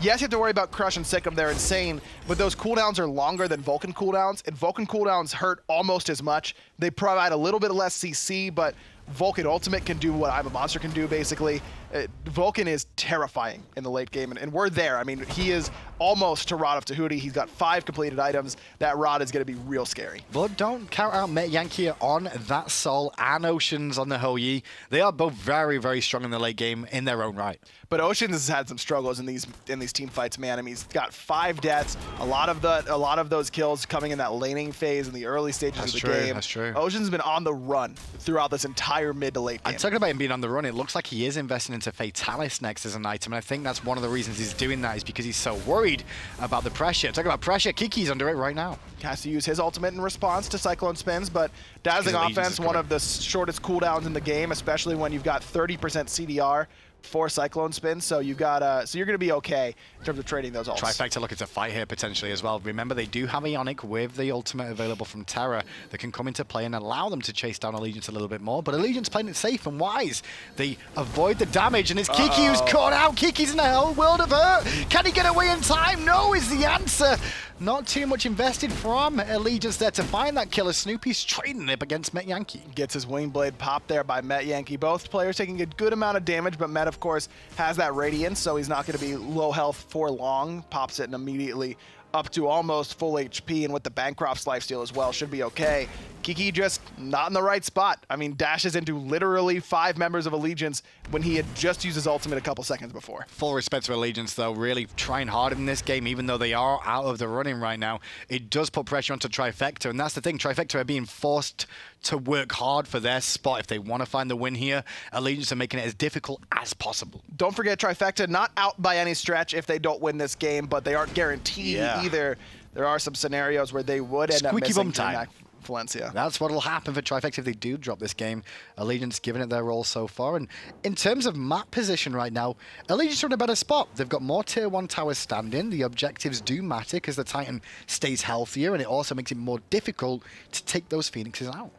S2: yes, you have to worry about Crush and Sick 'em, They're insane, but those cooldowns are longer than Vulcan cooldowns, and Vulcan cooldowns hurt almost as much. They provide a little bit less CC, but Vulcan Ultimate can do what I'm a Monster can do, basically. Uh, Vulcan is terrifying in the late game, and, and we're there. I mean, he is almost to Rod of Tahuti. He's got five completed items. That Rod is going to be real scary.
S1: But don't count out Met Yankee on that Sol and Oceans on the Hou Yi. They are both very, very strong in the late game in their own right.
S2: But Oceans has had some struggles in these in these team fights, man. I mean, he's got five deaths. A lot of the a lot of those kills coming in that laning phase in the early stages
S1: That's
S2: of the
S1: true,
S2: game.
S1: that's true.
S2: Ocean's been on the run throughout this entire mid to late game.
S1: And talking about him being on the run, it looks like he is investing into Fatalis next as an item, and I think that's one of the reasons he's doing that is because he's so worried about the pressure. Talking about pressure, Kiki's under it right now.
S2: has to use his ultimate in response to Cyclone Spins, but Dazzling Offense, one of the shortest cooldowns in the game, especially when you've got 30% CDR for Cyclone Spins, so you've got uh, so you're going to be okay in terms of trading those ults.
S1: Trifecta looking to fight here potentially as well. Remember, they do have Eonic with the ultimate available from Terra that can come into play and allow them to chase down Allegiance a little bit more. But Allegiance playing it safe and wise. They avoid the damage, and it's Kiki who's caught out. Kiki's in a hell world of hurt. Can he get away in time? No is the answer. Not too much invested from Allegiance there to find that killer. Snoopy's trading it against Metyankey.
S2: gets his wing blade popped there by Met Yankee. Both players taking a good amount of damage, but Met, of course, has that radiance, so he's not going to be low health for long. Pops it and immediately up to almost full HP, and with the Bancroft's lifesteal as well, should be okay. Kiki just not in the right spot. I mean, dashes into literally five members of Allegiance when he had just used his ultimate a couple seconds before.
S1: Full respect to Allegiance, though, really trying hard in this game, even though they are out of the running right now. It does put pressure onto Trifecta, and that's the thing. Trifecta are being forced to work hard for their spot if they want to find the win here. Allegiance are making it as difficult as possible.
S2: Don't forget Trifecta, not out by any stretch if they don't win this game, but they aren't guaranteed
S1: Yeah.
S2: either. There are some scenarios where they would end up missing.
S1: Squeaky bum time.
S2: Valencia.
S1: That's what will happen for Trifecta if they do drop this game. Allegiance giving it their role so far. And in terms of map position right now, Allegiance are in a better spot. They've got more tier 1 towers standing. The objectives do matter because the Titan stays healthier, and it also makes it more difficult to take those Phoenixes out.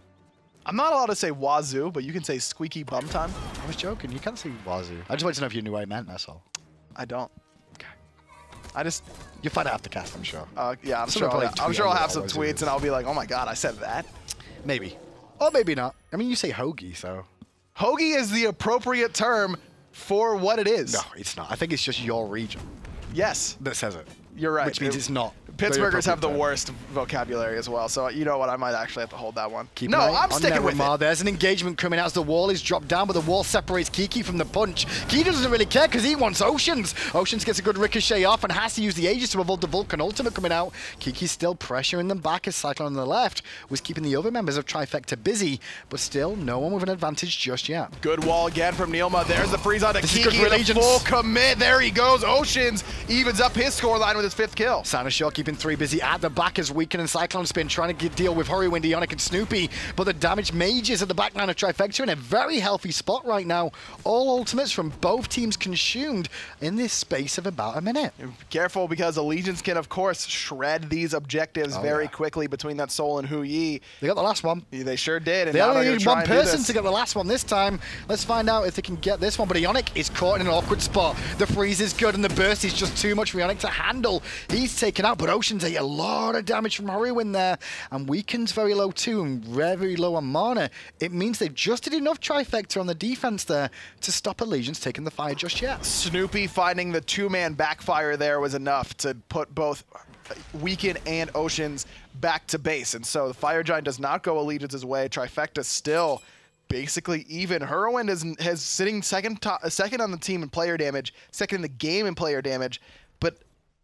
S2: I'm not allowed to say wazoo, but you can say squeaky bum time.
S1: I was joking. You can't say wazoo. I just wanted to know if you knew what I meant, that's all.
S2: I don't. I just,
S1: You'll find out after cast, I'm sure.
S2: uh, yeah, I'm sure. I'll, I'm sure I'll have some tweets and I'll be like, oh my god, I said that.
S1: Maybe. Or maybe not. I mean, you say hoagie, so...
S2: Hoagie is the appropriate term for what it is.
S1: No, it's not. I think it's just your region
S2: Yes,
S1: that says it.
S2: you're right.
S1: Which means
S2: It-
S1: it's not.
S2: Pittsburghers have the worst vocabulary as well, so you know what? I might actually have to hold that one.
S1: Keep
S2: no, I'm
S1: on
S2: sticking with it.
S1: There's an engagement coming out as the wall is dropped down, but the wall separates Kiki from the punch. Kiki doesn't really care because he wants Oceans. Oceans gets a good ricochet off and has to use the Aegis to avoid the Vulcan ultimate coming out. Kiki's still pressuring them back as Cyclone on the left was keeping the other members of Trifecta busy, but still no one with an advantage just yet.
S2: Good wall again from NeiruMah. There's the freeze on to
S1: This
S2: Kiki. The full commit. There he goes. Oceans evens up his scoreline with his fifth kill.
S1: Cynosure keeping three busy at the back as Weak3n and Cyclone Spin trying to get, deal with Hurriwind, Eonic and Snoopy. But the damage mages at the back line of Trifecta in a very healthy spot right now. All ultimates from both teams consumed in this space of about a minute.
S2: Careful because Allegiance can, of course, shred these objectives
S1: Oh,
S2: very
S1: yeah.
S2: quickly between that Sol and Hou Yi.
S1: They got the last one.
S2: They sure did. And
S1: They
S2: now
S1: only need one
S2: try and do
S1: person to get the last one this time. Let's find out if they can get this one. But Eonic is caught in an awkward spot. The freeze is good and the burst is just too much for Eonic to handle. He's taken out, but Ocean's take a lot of damage from Hurriwind there. And Weak3n's very low too and very low on mana. It means they've just did enough trifecta on the defense there to stop Allegiance taking the fire just yet.
S2: Snoopy finding the two-man backfire there was enough to put both Weak3n and Oceans back to base. And so the Fire Giant does not go Allegiance's way. Trifecta still basically even. Hurriwind is has sitting second to, uh, second on the team in player damage, second in the game in player damage,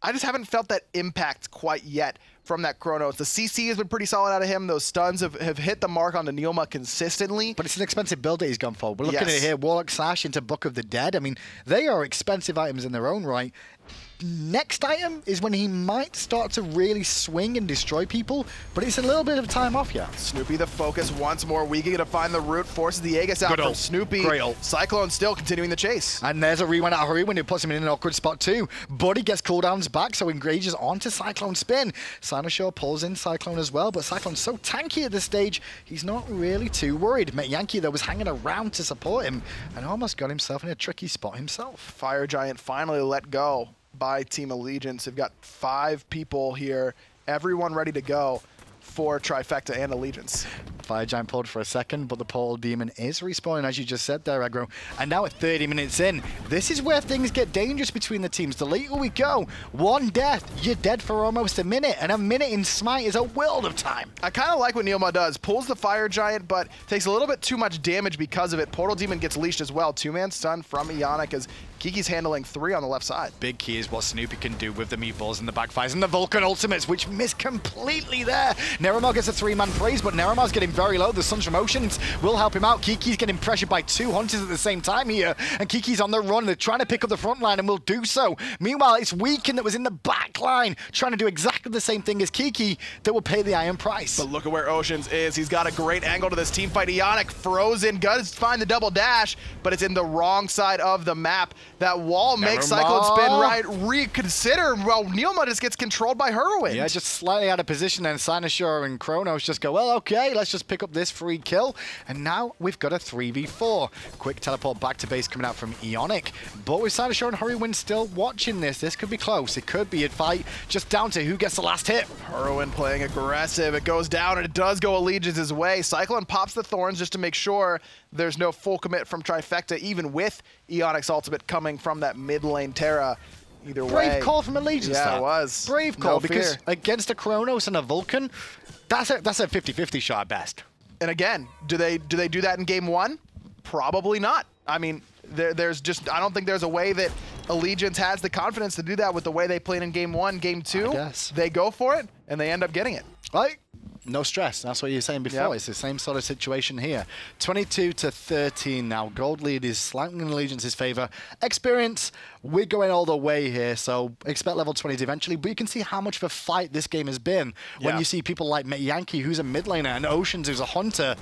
S2: I just haven't felt that impact quite yet from that Chronos. The CC has been pretty solid out of him. Those stuns have, have hit the mark on the NeiruMah consistently.
S1: But it's an expensive build that he's gone for. We're looking
S2: Yes.
S1: at it here, Warlock's Sash into Book of the Dead. I mean, they are expensive items in their own right. Next item is when he might start to really swing and destroy people, but it's a little bit of time off yet.
S2: Snoopy the focus once more. Weak3n to find the root, forces the Aegis out
S1: Good
S2: from
S1: ult.
S2: Snoopy.
S1: Great ult.
S2: Cyclone still continuing the chase.
S1: And there's a rewind out of Hurriwind it puts him in an awkward spot too. Buddy gets cooldowns back, so engages onto Cyclone spin. Cynosure pulls in Cyclone as well, but Cyclone's so tanky at this stage, he's not really too worried. Metyankey though was hanging around to support him and almost got himself in a tricky spot himself.
S2: Fire Giant finally let go by Team Allegiance. They've got five people here, everyone ready to go for Trifecta and Allegiance.
S1: Fire Giant pulled for a second, but the Portal Demon is respawning, as you just said there, Aggro. And now at 30 minutes in, this is where things get dangerous between the teams. The later we go, one death, you're dead for almost a minute, and a minute in Smite is a world of time.
S2: I kind of like what NeiruMah does. Pulls the Fire Giant, but takes a little bit too much damage because of it. Portal Demon gets leashed as well. Two-man stun from Eonic as Kiki's handling three on the left side.
S1: Big key is what Snoopy can do with the meatballs and the backfires and the Vulcan ultimates, which miss completely there. NeiruMah gets a three-man praise, but NeiruMah's getting very low. The Suns from Oceans will help him out. Kiki's getting pressured by two hunters at the same time here, and Kiki's on the run. They're trying to pick up the front line and will do so. Meanwhile, it's Weak3n that was in the back line, trying to do exactly the same thing as Kiki that will pay the iron price.
S2: But look at where Oceans is. He's got a great angle to this team fight. Eonic frozen, does find the double dash, but it's in the wrong side of the map. That wall makes Cyclone spin right reconsider while NeiruMah just gets controlled by Hurriwind.
S1: Yeah, just slightly out of position, and Cynosure and Chronos just go, well, okay, let's just pick up this free kill. And now we've got a 3v4. Quick teleport back to base coming out from Eonic. But with Cynosure and Hurriwind still watching this, this could be close. It could be a fight just down to who gets the last hit.
S2: Hurriwind playing aggressive. It goes down and it does go Allegiance's way. Cyclone pops the thorns just to make sure there's no full commit from Trifecta, even with Eonic's ultimate coming from that mid lane Terra. Either way.
S1: Brave call from Allegiance.
S2: Yeah,
S1: that.
S2: it was.
S1: Brave
S2: No
S1: call because
S2: fear.
S1: against a Chronos and a Vulcan, that's a that's a 50-50 shot best.
S2: And again, do they do they do that in game one? Probably not. I mean, there, there's just I don't think there's a way that Allegiance has the confidence to do that with the way they played in game one, game two.
S1: guess.
S2: They go for it and they end up getting it.
S1: Right? No stress. That's what you were saying before.
S2: Yep.
S1: It's the same sort of situation here. 22 to 13 now. Gold lead is slightly in Allegiance's favor. Experience, we're going all the way here, so expect level 20s eventually. But you can see how much of a fight this game has been when you see people like Metyankey, who's a mid laner, and Oceans, who's a hunter,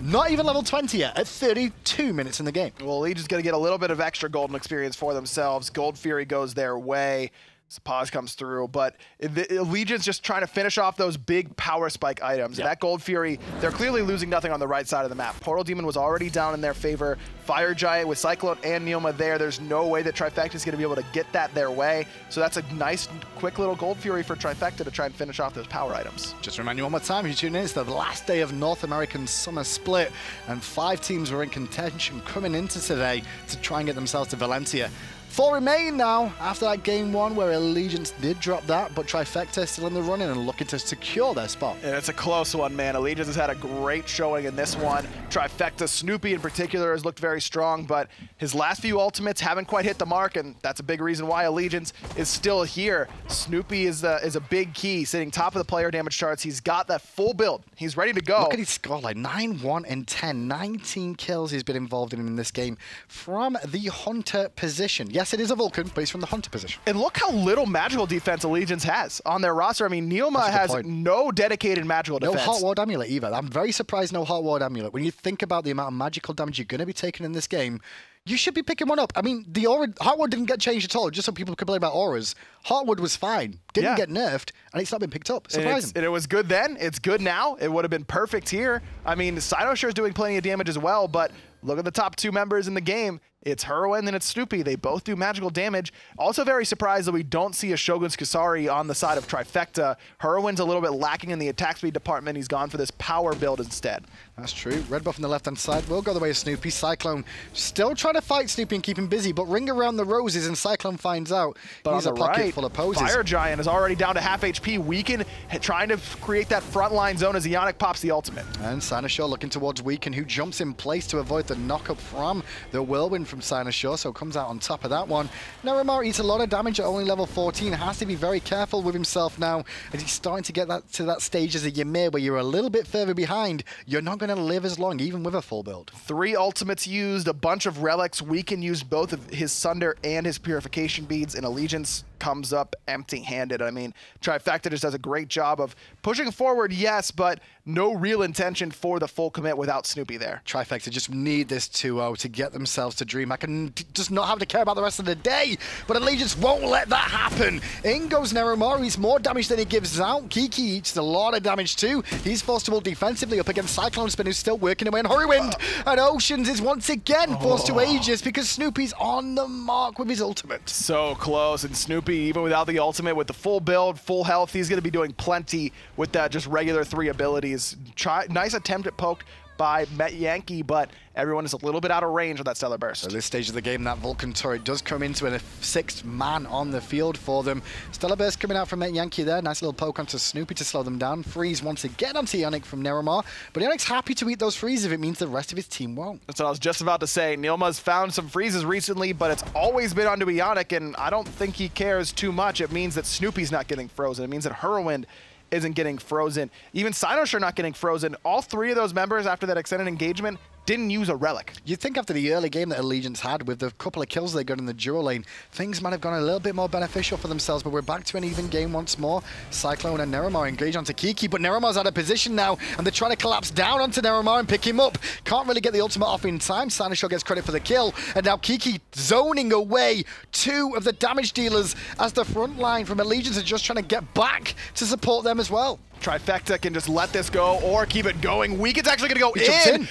S1: not even level 20 yet, at 32 minutes in the game.
S2: Well, Legion's going to get a little bit of extra golden experience for themselves. Gold Fury goes their way. Pause comes through, but the Legion's just trying to finish off those big power spike items.
S1: Yeah.
S2: That Gold Fury, they're clearly losing nothing on the right side of the map. Portal Demon was already down in their favor. Fire Giant with Cyclone and NeiruMah there. There's no way that Trifecta is going to be able to get that their way. So that's a nice, quick little Gold Fury for Trifecta to try and finish off those power items.
S1: Just to remind you one more time, you tune in, it's the last day of North American Summer Split, and five teams were in contention coming into today to try and get themselves to Valencia. Four remain now after that game one where Allegiance did drop that, but Trifecta still in the running and looking to secure their spot.
S2: And it's a close one, man. Allegiance has had a great showing in this one. Trifecta, Snoopy in particular, has looked very strong, but his last few ultimates haven't quite hit the mark, and that's a big reason why Allegiance is still here. Snoopy is the, is a big key, sitting top of the player damage charts. He's got that full build. He's ready to go.
S1: Look at his score like 9 1 and 10. 19 kills he's been involved in in this game from the Hunter position. Yes, it is a Vulcan, but he's from the Hunter position.
S2: And look how little magical defense Allegiance has on their roster. I mean, NeiruMah
S1: That's a good
S2: has
S1: point.
S2: no dedicated magical
S1: No
S2: defense.
S1: Heartward Amulet either. I'm very surprised no Heartward Amulet. When you think about the amount of magical damage you're going to be taking in this game, you should be picking one up. I mean, the aura, Ward didn't get changed at all, just so people complain about auras. Ward was fine, didn't
S2: Yeah.
S1: get nerfed, and it's not been picked up. Surprising.
S2: and it was good then. It's good now. It would have been perfect here. I mean, Cynosure is doing plenty of damage as well, but look at the top two members in the game. It's Hurriwind and then it's Snoopy. They both do magical damage. Also very surprised that we don't see a Shogun's Kusari on the side of Trifecta. Hurriwind's a little bit lacking in the attack speed department. He's gone for this power build instead.
S1: That's true. Red buff on the left-hand side will go the way of Snoopy. Cyclone still trying to fight Snoopy and keep him busy, but ring around the roses and Cyclone finds out
S2: But
S1: he's a pocket
S2: right,
S1: full of poses.
S2: Fire Giant is already down to half HP. Weak3n, trying to create that frontline zone as Eonic pops the ultimate.
S1: And Cynosure looking towards Weak3n, who jumps in place to avoid the knockup from the Whirlwind from Cynosure, so comes out on top of that one. NeiruMah eats a lot of damage at only level 14. Has to be very careful with himself now as he's starting to get that to that stage as a Ymir where you're a little bit further behind. You're not going to live as long, even with a full build.
S2: Three ultimates used, a bunch of relics. We can use both of his Sunder and his Purification Beads, in Allegiance comes up empty-handed. I mean, Trifecta just does a great job of pushing forward, yes, but no real intention for the full commit without Snoopy there.
S1: Trifecta just need this 2-0 to get themselves to DreamHack and just not have to care about the rest of the day. But Allegiance won't let that happen. In goes NeiruMah. He's more damage than he gives out. Kiki eats a lot of damage too. He's forced to hold defensively up against Cyclone Spin, who's still working away on Hurriwind. Uh, and Oceans is once again forced oh. to Aegis because Snoopy's on the mark with his ultimate.
S2: So close. And Snoopy, even without the ultimate, with the full build, full health, he's going to be doing plenty with that just regular three abilities. Try, nice attempt at poke by Metyankey, but everyone is a little bit out of range of that Stellar Burst.
S1: At this stage of the game, that Vulcan turret does come into a sixth man on the field for them. Stellar Burst coming out from Metyankey there. Nice little poke onto Snoopy to slow them down. Freeze once again onto Eonic from NeiruMah. But Eonic's happy to eat those freezes if it means the rest of his team won't.
S2: That's what I was just about to say. NeiruMah's found some freezes recently, but it's always been onto Eonic, and I don't think he cares too much. It means that Snoopy's not getting frozen. It means that Hurriwind isn't getting frozen. Even Cynosure not getting frozen. All three of those members after that extended engagement didn't use a relic.
S1: You'd think after the early game that Allegiance had, with the couple of kills they got in the duo lane, things might have gone a little bit more beneficial for themselves, but we're back to an even game once more. Cyclone and NeiruMah engage onto Kiki, but NeiruMah's out of position now, and they're trying to collapse down onto NeiruMah and pick him up. Can't really get the ultimate off in time. Cynosure gets credit for the kill, and now Kiki zoning away two of the damage dealers as the front line from Allegiance are just trying to get back to support them as well.
S2: Trifecta can just let this go or keep it going. Weak3n's actually going to go in. in.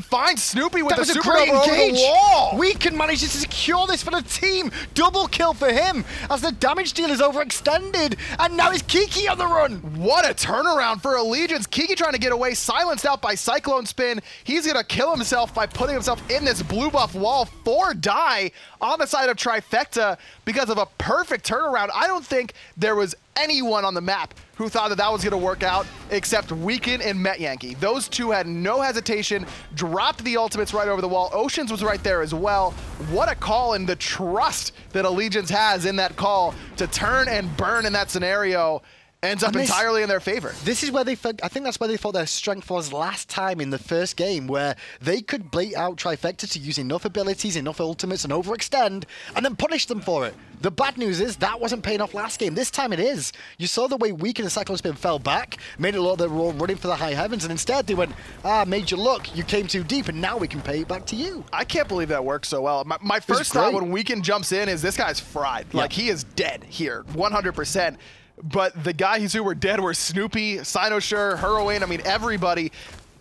S2: Finds Snoopy with
S1: that
S2: the
S1: supernova
S2: over the wall.
S1: Weak3n manages to secure this for the team. Double kill for him as the damage deal is overextended. And now is Kiki on the run.
S2: What a turnaround for Allegiance. Kiki trying to get away, silenced out by Cyclone Spin. He's going to kill himself by putting himself in this blue buff wall. Four die on the side of Trifecta because of a perfect turnaround. I don't think there was anyone on the map who thought that that was going to work out except Weak3n and Metyankey. Those two had no hesitation, dropped the ultimates right over the wall. Oceans was right there as well. What a call and the trust that Allegiance has in that call to turn and burn in that scenario ends up this, entirely in their favor.
S1: This is where they, I think that's where they thought their strength was last time in the first game, where they could bait out Trifecta to use enough abilities, enough ultimates, and overextend, and then punish them for it. The bad news is that wasn't paying off last game. This time it is. You saw the way Weak3n and Cyclone Spin fell back, made it look they were all running for the high heavens, and instead they went, ah, made you look, you came too deep, and now we can pay it back to you.
S2: I can't believe that worked so well. My, my first thought when Weak3n jumps in is this guy's fried. Like, he is dead here, 100%. But the guys who were dead were Snoopy, Cynosure, Hurriwind, I mean, everybody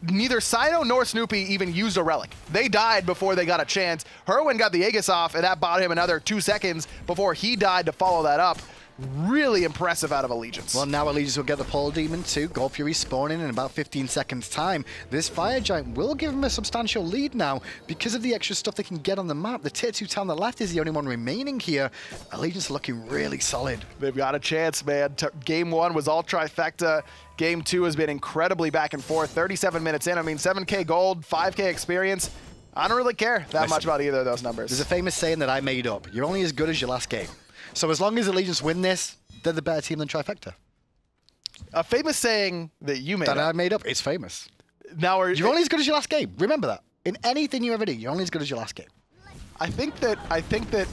S2: neither Cyno nor Snoopy even used a relic. They died before they got a chance. Hurriwind got the Aegis off, and that bought him another two seconds before he died to follow that up really impressive out of Allegiance.
S1: Well, now Allegiance will get the Portal Demon too. Gold Fury spawning in about 15 seconds time. This Fire Giant will give him a substantial lead now because of the extra stuff they can get on the map. The tier 2 town on the left is the only one remaining here. Allegiance looking really solid.
S2: They've got a chance, man. T game one was all trifecta. Game two has been incredibly back and forth. 37 minutes in. I mean, 7k gold, 5k experience. I don't really care that Listen, much about either of those numbers.
S1: There's a famous saying that I made up. You're only as good as your last game. So as long as Allegiance win this, they're the better team than Trifecta.
S2: A famous saying that you made
S1: that
S2: up.
S1: I made up. It's famous.
S2: Now are,
S1: you're only as good as your last game. Remember that. In anything you ever do, you're only as good as your last game.
S2: I think that I think that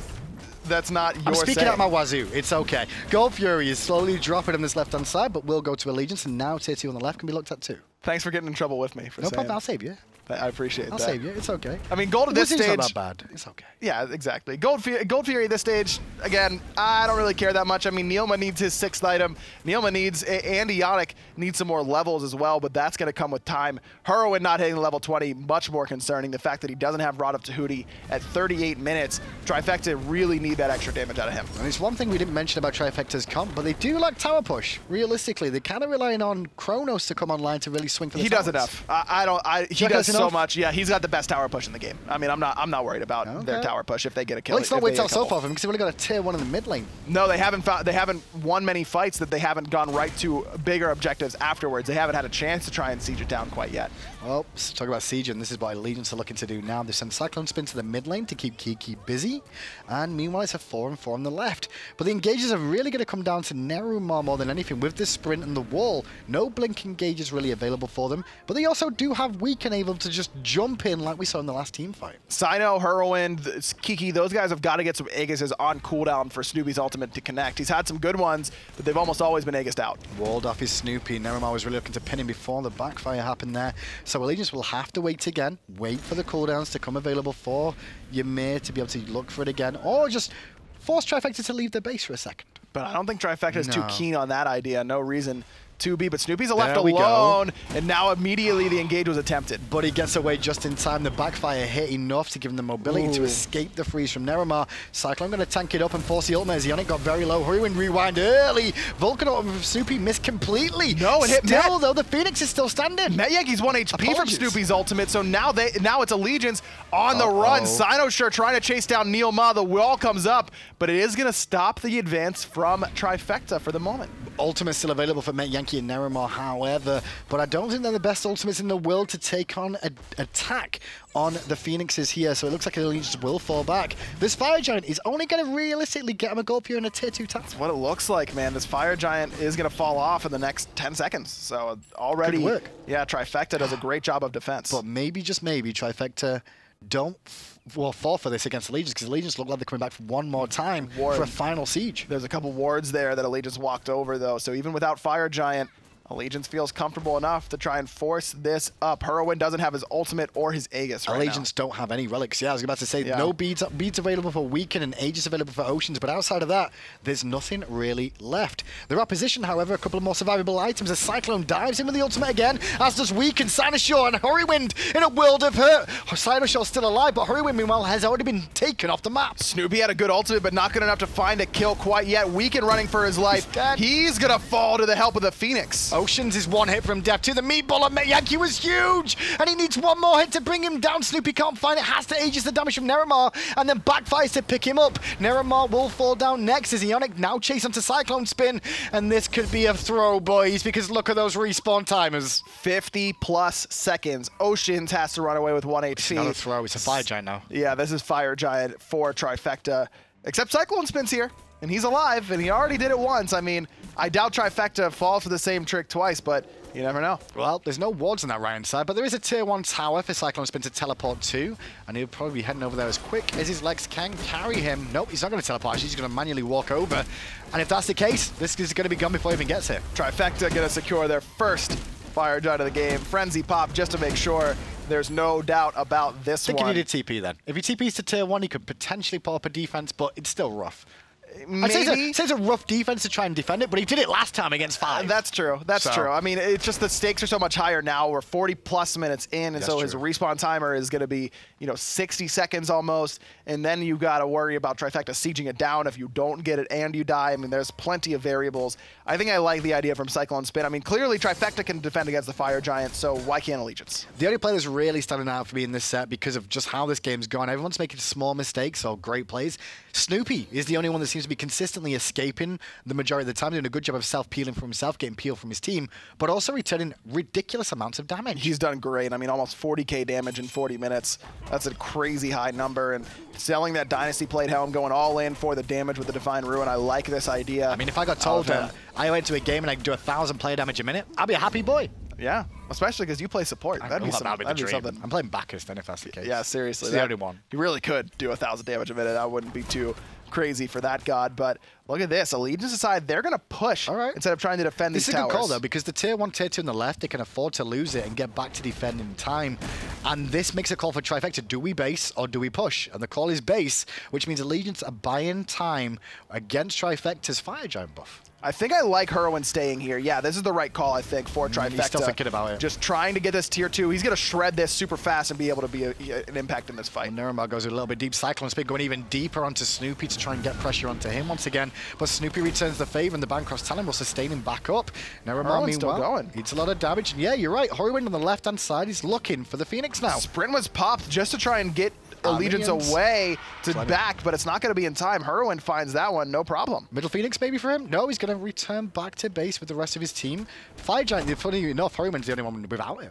S2: that's not your
S1: I'm speaking
S2: saying.
S1: out my wazoo. It's okay. Gold Fury is slowly dropping on this left-hand side, but will go to Allegiance, and now Tier 2 on the left can be looked at too.
S2: Thanks for getting in trouble with me.
S1: no problem. I'll save you.
S2: I appreciate
S1: I'll
S2: that.
S1: I'll save you. It's okay.
S2: I mean, gold at this stage.
S1: not bad. It's okay.
S2: Yeah, exactly. Gold, Fury, gold Fury at this stage, again, I don't really care that much. I mean, NeiruMah needs his sixth item. NeiruMah needs, and Eonic needs some more levels as well, but that's going to come with time. Hurriwind not hitting level 20, much more concerning. The fact that he doesn't have Rod of Tahuti at 38 minutes. Trifecta really need that extra damage out of him.
S1: And it's one thing we didn't mention about Trifecta's comp, but they do like tower push. Realistically, they're kind of relying on Chronos to come online to really swing for the
S2: He
S1: towers.
S2: does enough. I, I don't. I, he does so so much. Yeah, he's got the best tower push in the game. I mean, I'm not I'm not worried about their tower push if they get a kill.
S1: Let's not wait till
S2: get a
S1: so
S2: couple.
S1: far from him because they've only got a tier one in the mid lane.
S2: No, they haven't found, they haven't won many fights that they haven't gone right to bigger objectives afterwards. They haven't had a chance to try and siege it down quite yet.
S1: Oh, well, let's talk about Siege, and this is what Allegiance are looking to do now. They send Cyclone Spin to the mid lane to keep Kiki busy, and meanwhile it's a 4 and 4 on the left. But the engages are really going to come down to NeiruMah more than anything with this sprint and the wall. No blink engages really available for them, but they also do have Weak3n able to just jump in like we saw in the last team fight.
S2: Sino, Hurriwind, th- Kiki, those guys have got to get some Aegises on cooldown for Snoopy's ultimate to connect. He's had some good ones, but they've almost always been Aegis out.
S1: Walled off his Snoopy. NeiruMah was really looking to pin him before the backfire happened there. So Allegiance will have to wait again, wait for the cooldowns to come available for Ymir to be able to look for it again, or just force Trifecta to leave the base for a second.
S2: But I don't think Trifecta is too keen on that idea. No reason to be. But Snoopy's left
S1: we go.
S2: alone, and now immediately the engage was attempted.
S1: But he gets away just in time. The backfire hit enough to give him the mobility to escape the freeze from NeiruMah. Cyclone going to tank it up and force the ultimate as Eonic got very low. Hurriwind rewind early. Vulcan with Snoopy missed completely.
S2: No, it hit
S1: Still,
S2: Matt.
S1: though, the Phoenix is still standing.
S2: Yankees 1 HP from Snoopy's ultimate, so now they now it's Allegiance on the run. Cynosure trying to chase down NeiruMah. The wall comes up, but it is going to stop the advance from Trifecta for the moment.
S1: Ultimate still available for Metyankey and NeiruMah, however, but I don't think they're the best ultimates in the world to take on an attack on the Phoenixes here, so it looks like Allegiance will fall back. This Fire Giant is only going to realistically get him a gold here in a tier 2 task.
S2: What it looks like, man, this Fire Giant is going to fall off in the next 10 seconds. So already,
S1: Good work.
S2: yeah, Trifecta does a great job of defense.
S1: But maybe, just maybe, Trifecta don't well fall for this against Allegiance because Allegiance look like they're coming back for one more time
S2: Ward.
S1: for a final siege.
S2: There's a couple wards there that Allegiance walked over, though. So even without Fire Giant, Allegiance feels comfortable enough to try and force this up. Hurriwind doesn't have his ultimate or his Aegis right
S1: Allegiance don't have any relics. Yeah, I was about to say
S2: Yeah.
S1: no beads beads available for Weak3n and Aegis available for Oceans, but outside of that, there's nothing really left. There are positioned, however, a couple of more survivable items. A Cyclone dives in with the ultimate again, as does Weak3n, Cynosure, and Hurriwind in a world of hurt. Cynosure still alive, but Hurriwind, meanwhile, has already been taken off the map.
S2: Snoopy had a good ultimate, but not good enough to find a kill quite yet. Weak3n running for his life.
S1: dead.
S2: He's gonna fall to the help of the Phoenix.
S1: Oceans is one hit from death too. The meatball on Yankee was huge, and he needs one more hit to bring him down. Snoopy can't find it, has to aegis the damage from NeiruMah, and then backfires to pick him up. NeiruMah will fall down next as Eonic now chase onto Cyclone Spin, and this could be a throw, boys, because look at those respawn timers.
S2: 50 plus seconds. Oceans has to run away with 1 HP.
S1: Another throw. It's a fire giant now.
S2: Yeah, this is Fire Giant for Trifecta. Except Cyclone Spin's here, and he's alive, and he already did it once. I mean, I doubt Trifecta falls for the same trick twice, but you never know.
S1: Well, there's no wards on that right-hand side, but there is a tier 1 tower for Cyclone Spin to teleport to, and he'll probably be heading over there as quick as his legs can carry him. Nope, he's not going to teleport, he's going to manually walk over. And if that's the case, this is going to be gone before he even gets here.
S2: Trifecta gonna secure their first Fire Giant of the game. Frenzy Pop just to make sure there's no doubt about this
S1: I think
S2: one.
S1: he needed TP then. If he TPs to tier 1, he could potentially pull up a defense, but it's still rough. I'd say it's, a, it's a rough defense to try and defend it, but he did it last time against uh, 5.
S2: That's true. That's
S1: So-
S2: true. I mean, it's just the stakes are so much higher now. We're 40 plus minutes in, and
S1: That's
S2: so his respawn timer is going to be, you know, 60 seconds almost. And then you got to worry about Trifecta sieging it down if you don't get it and you die. I mean, there's plenty of variables. I think I like the idea from Cyclone Spin. I mean, clearly Trifecta can defend against the Fire Giant, so why can't Allegiance?
S1: The only player that's really standing out for me in this set because of just how this game's gone, everyone's making small mistakes or great plays. Snoopy is the only one that seems to be consistently escaping the majority of the time, doing a good job of self-peeling from himself, getting peeled from his team, but also returning ridiculous amounts of damage.
S2: He's done great. I mean, almost 40k damage in 40 minutes. That's a crazy high number. And selling that Dynasty Plate Helm, going all in for the damage with the Divine Ruin. I like this idea.
S1: I mean, if I got told uh, I went to a game and I could do a thousand player damage a minute, I'd be a happy boy.
S2: Yeah, especially because you play support. That'd be, some,
S1: that'd be the
S2: that'd be something.
S1: I'm playing Bacchus then if that's the case.
S2: Yeah, seriously.
S1: It's the
S2: that-
S1: only one.
S2: You really could do a thousand damage a minute. I wouldn't be too crazy for that god. But look at this. Allegiance aside, they're going to push
S1: All right.
S2: instead of trying to defend
S1: This
S2: these
S1: is a
S2: towers.
S1: good call though because the tier one, tier two on the left, they can afford to lose it and get back to defend in time. And this makes a call for trifecta: do we base or do we push? And the call is base, which means Allegiance are buying time against trifecta's fire giant buff.
S2: I think I like Hurriwind staying here. Yeah, this is the right call, I think, for Trifecta.
S1: Mm, he's still thinking about it.
S2: Just trying to get this tier two. He's going to shred this super fast and be able to be a, an impact in this fight.
S1: NeiruMah goes a little bit deep. Cyclone Spin going even deeper onto Snoopy to try and get pressure onto him once again. but Snoopy returns the favor, and the Bancroft's Talon will sustain him back up. Nevermore,
S2: Hurriwind's still
S1: meanwhile,
S2: going.
S1: eats a lot of damage. And yeah, you're right. Hurriwind on the left-hand side, he's looking for the Phoenix now.
S2: Sprint was popped just to try and get Allegiance away to back, but it's not going to be in time. Hurriwind finds that one, no problem.
S1: Middle Phoenix maybe for him? No, he's going to return back to base with the rest of his team. Fire Giant, funny enough, Hurriwind's the only one without him.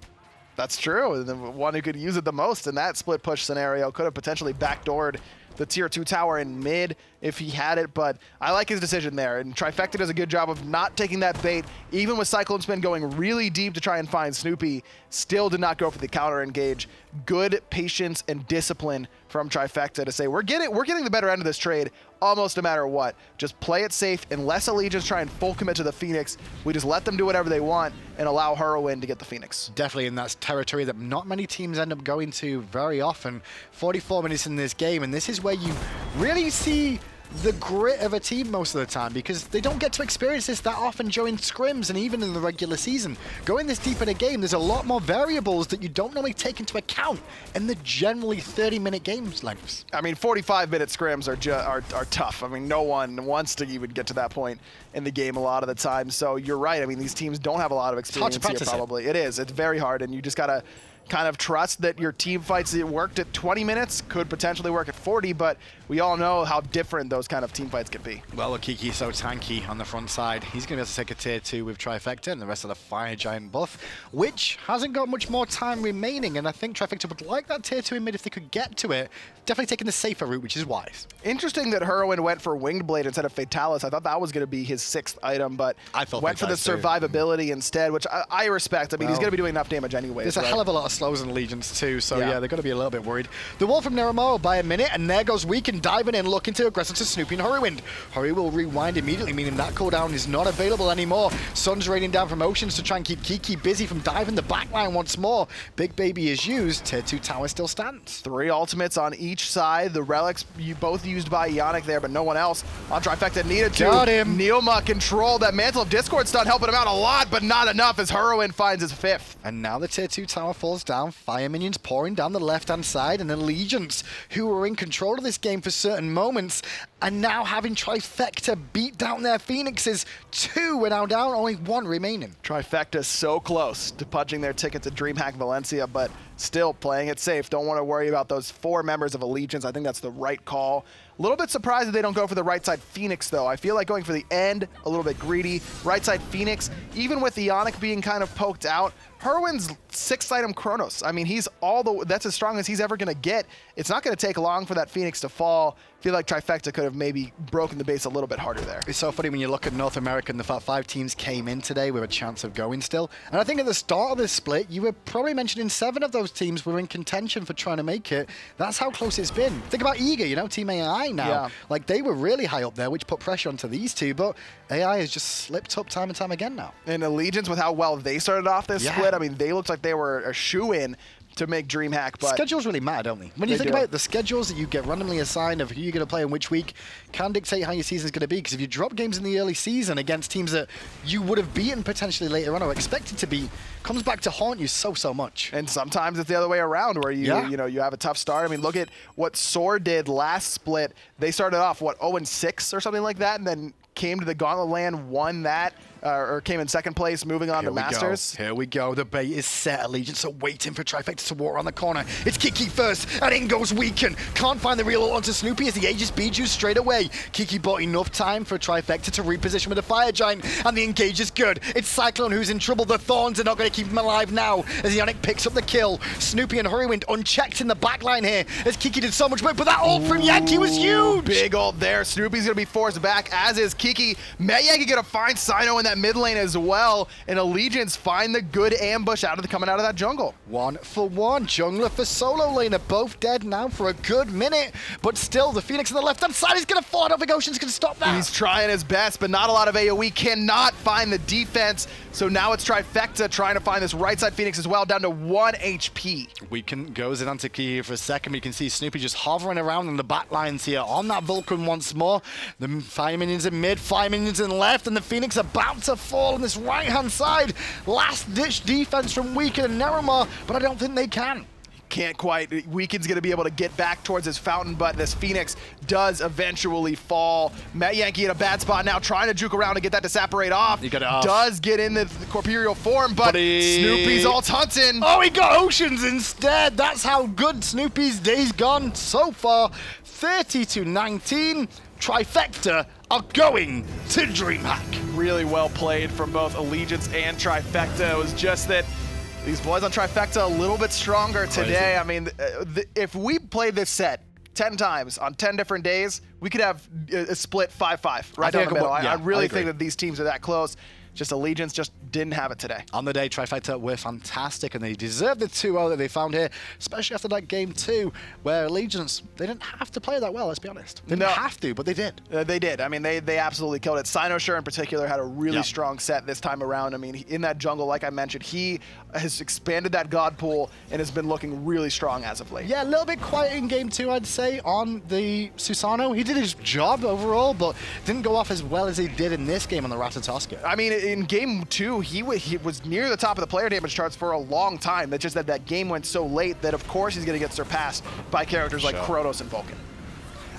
S2: That's true. The one who could use it the most in that split push scenario could have potentially backdoored the tier two tower in mid if he had it, but I like his decision there. And Trifecta does a good job of not taking that bait, even with Cyclone Spin going really deep to try and find Snoopy, still did not go for the counter engage. Good patience and discipline from Trifecta to say, we're getting we're getting the better end of this trade almost no matter what. Just play it safe. Unless Allegiance try and full commit to the Phoenix, we just let them do whatever they want and allow Hurriwind to get the Phoenix.
S1: Definitely in that territory that not many teams end up going to very often. 44 minutes in this game, and this is where you really see the grit of a team most of the time because they don't get to experience this that often during scrims and even in the regular season. Going this deep in a game, there's a lot more variables that you don't normally take into account in the generally 30 minute games lengths.
S2: I mean, 45 minute scrims are, are are tough. I mean, no one wants to even get to that point in the game a lot of the time. So you're right. I mean, these teams don't have a lot of experience here.
S1: practice it.
S2: Probably it is. It's very hard, and you just gotta kind of trust that your team fights that worked at 20 minutes could potentially work at 40. But we all know how different those kind of team fights can be.
S1: Well, Kiki's so tanky on the front side. He's going to be able to take a tier 2 with Trifecta and the rest of the Fire Giant buff, which hasn't got much more time remaining. And I think Trifecta would like that tier 2 in mid if they could get to it. Definitely taking the safer route, which is wise.
S2: Interesting that Hurriwind went for Winged Blade instead of Fatalis. I thought that was going to be his sixth item, but
S1: I
S2: went for the
S1: Fatalis too.
S2: survivability instead, which I, I respect. I mean, he's going to be doing enough damage anyway.
S1: There's a hell of a lot of slows and legions too, so
S2: Yeah.
S1: yeah, they're going to be a little bit worried. The wall from Neramaro by a minute, and there goes Weak3n diving in, looking to aggressive to Snoopy and Hurriwind. Hurry will rewind immediately, meaning that cooldown is not available anymore. Sun's raining down from Oceans to try and keep Kiki busy from diving the backline once more. Big Baby is used, Tier 2 tower still stands.
S2: Three ultimates on each side. The relics you both used by Eonic there, but no one else on Trifecta needed to.
S1: Got him.
S2: NeiruMah controlled that Mantle of Discord stun, helping him out a lot, but not enough as Hurriwind finds his fifth.
S1: And now the tier 2 tower falls down, fire minions pouring down the left-hand side, and Allegiance, who were in control of this game for certain moments, and now having Trifecta beat down their Phoenixes. Two are now down, only one remaining.
S2: Trifecta so close to punching their ticket to DreamHack Valencia, but still playing it safe. Don't want to worry about those four members of Allegiance. I think that's the right call. A little bit surprised that they don't go for the right side Phoenix, though. I feel like going for the end, a little bit greedy. Right side Phoenix, even with Ionic being kind of poked out, Hurriwind's sixth item Chronos. I mean, he's all the that's as strong as he's ever going to get. It's not going to take long for that Phoenix to fall. I feel like Trifecta could have maybe broken the base a little bit harder there.
S1: It's so funny when you look at North America and the fact five teams came in today with a chance of going still. And I think at the start of this split, you were probably mentioning seven of those teams were in contention for trying to make it. That's how close it's been. Think about Eager, you know, Team AI now.
S2: Yeah.
S1: Like they were really high up there, which put pressure onto these two, but AI has just slipped up time and time again now.
S2: and Allegiance with how well they started off this
S1: Yeah.
S2: split. I mean, they looked like they were a shoe in to make DreamHack, but
S1: schedules really matter, don't they? When you
S2: They
S1: think
S2: do.
S1: about it, the schedules that you get randomly assigned of who you're going to play in which week can dictate how your season is going to be. Because if you drop games in the early season against teams that you would have beaten potentially later on or expected to beat, comes back to haunt you so so much.
S2: and sometimes it's the other way around where you
S1: Yeah.
S2: you know you have a tough start. I mean, look at what Sword did last split. They started off what 0 and 6 or something like that, and then came to the Gauntlet LAN, won that, uh, or came in second place, moving on
S1: Here
S2: to Masters.
S1: Go. Here we go. The bait is set. Allegiance are waiting for Trifecta to walk around the corner. It's Kiki first, and in goes Weak3n. Can't find the real ult onto Snoopy as the Aegis you straight away. Kiki bought enough time for Trifecta to reposition with the Fire Giant, and the engage is good. It's Cyclone who's in trouble. The Thorns are not going to keep him alive now as Eonic picks up the kill. Snoopy and Hurriwind unchecked in the backline here as Kiki did so much work, but that ult from Yankee was huge.
S2: Big ult there. Snoopy's going to be forced back, as is Kiki. Mayagi going to find Sino in that mid lane as well. And Allegiance find the good ambush out of the coming out of that jungle.
S1: One for one. Jungler for solo lane are both dead now for a good minute. But still, the Phoenix on the left-hand side is going to fall. I don't think Ocean's to stop that.
S2: He's trying his best, but not a lot of AoE. Cannot find the defense. So now it's Trifecta trying to find this right side Phoenix as well, down to one HP.
S1: Goes in onto Key here for a second. We can see Snoopy just hovering around in the back lines here on that Vulcan once more. The fire minions in mid, fire minions in left, and the Phoenix about to fall on this right-hand side. Last-ditch defense from Weak3n and NeiruMah, but I don't think they can.
S2: can't quite. Weak3n's going to be able to get back towards his fountain, but this Phoenix does eventually fall. Metyankey in a bad spot now, trying to juke around to get that to separate off.
S1: You got it off.
S2: Does get in the, the corporeal form, but
S1: Buddy.
S2: Snoopy's alt hunting.
S1: Oh, he got Oceans instead. That's how good Snoopy's day's gone so far. 30 to 19. Trifecta are going to DreamHack.
S2: Really well played from both Allegiance and Trifecta. It was just that these boys on Trifecta a little bit stronger today. I mean, uh, th- if we played this set 10 times on 10 different days, we could have a split 5-5 right
S1: think
S2: down
S1: I
S2: the
S1: could
S2: middle.
S1: wo-
S2: I,
S1: yeah,
S2: I really
S1: I
S2: think that these teams are that close. Just Allegiance just didn't have it today.
S1: On the day, Trifecta were fantastic and they deserved the 2-0 that they found here, especially after that game two, where Allegiance, they didn't have to play that well, let's be honest. They didn't
S2: No.
S1: have to, but they did.
S2: Uh, they did. I mean, they they absolutely killed it. Cynosure in particular had a really
S1: Yeah.
S2: strong set this time around. I mean, in that jungle, like I mentioned, he has expanded that god pool and has been looking really strong as of late.
S1: Yeah, a little bit quiet in game two, I'd say, on the Susano. He did his job overall, but didn't go off as well as he did in this game on the Ratatoska.
S2: I mean, in game two, he, he was near the top of the player damage charts for a long time. That's just that that game went so late that, of course, he's going to get surpassed by characters like. Chronos and Vulcan.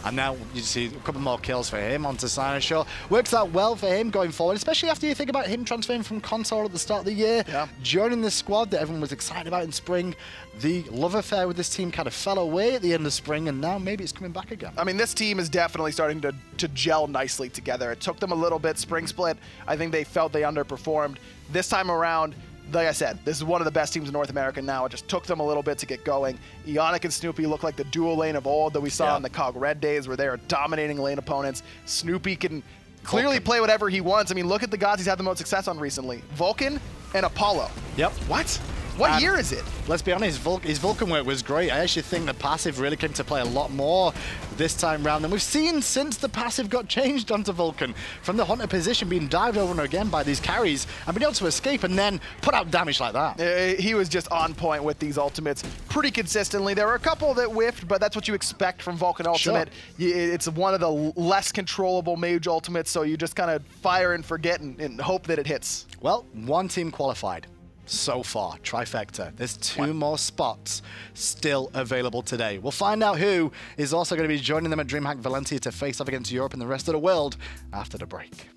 S1: And now you see a couple more kills for him onto Cynosure. Works out well for him going forward, especially after you think about him transferring from console at the start of the year,
S2: Yeah.
S1: joining the squad that everyone was excited about in spring. The love affair with this team kind of fell away at the end of spring, and now maybe it's coming back again.
S2: I mean, this team is definitely starting to, to gel nicely together. It took them a little bit. Spring split, I think they felt they underperformed. This time around, like I said, this is one of the best teams in North America now. It just took them a little bit to get going. Eonic and Snoopy look like the dual lane of old that we saw
S1: Yeah.
S2: in the COG Red days where they are dominating lane opponents. Snoopy can clearly
S1: Vulcan.
S2: play whatever he wants. I mean, look at the gods he's had the most success on recently. Vulcan and Apollo.
S1: Yep.
S2: What? What
S1: Um,
S2: year is it?
S1: Let's be honest, Vul- his Vulcan work was great. I actually think the passive really came to play a lot more this time round than we've seen since the passive got changed onto Vulcan. From the Hunter position being dived over and again by these carries and being able to escape and then put out damage like that.
S2: Uh, he was just on point with these ultimates pretty consistently. There were a couple that whiffed, but that's what you expect from Vulcan Ultimate. Y- It's one of the less controllable mage ultimates, so you just kind of fire and forget and, and hope that it hits.
S1: Well, one team qualified so far, Trifecta. There's two more spots still available today. We'll find out who is also going to be joining them at DreamHack Valencia to face off against Europe and the rest of the world after the break.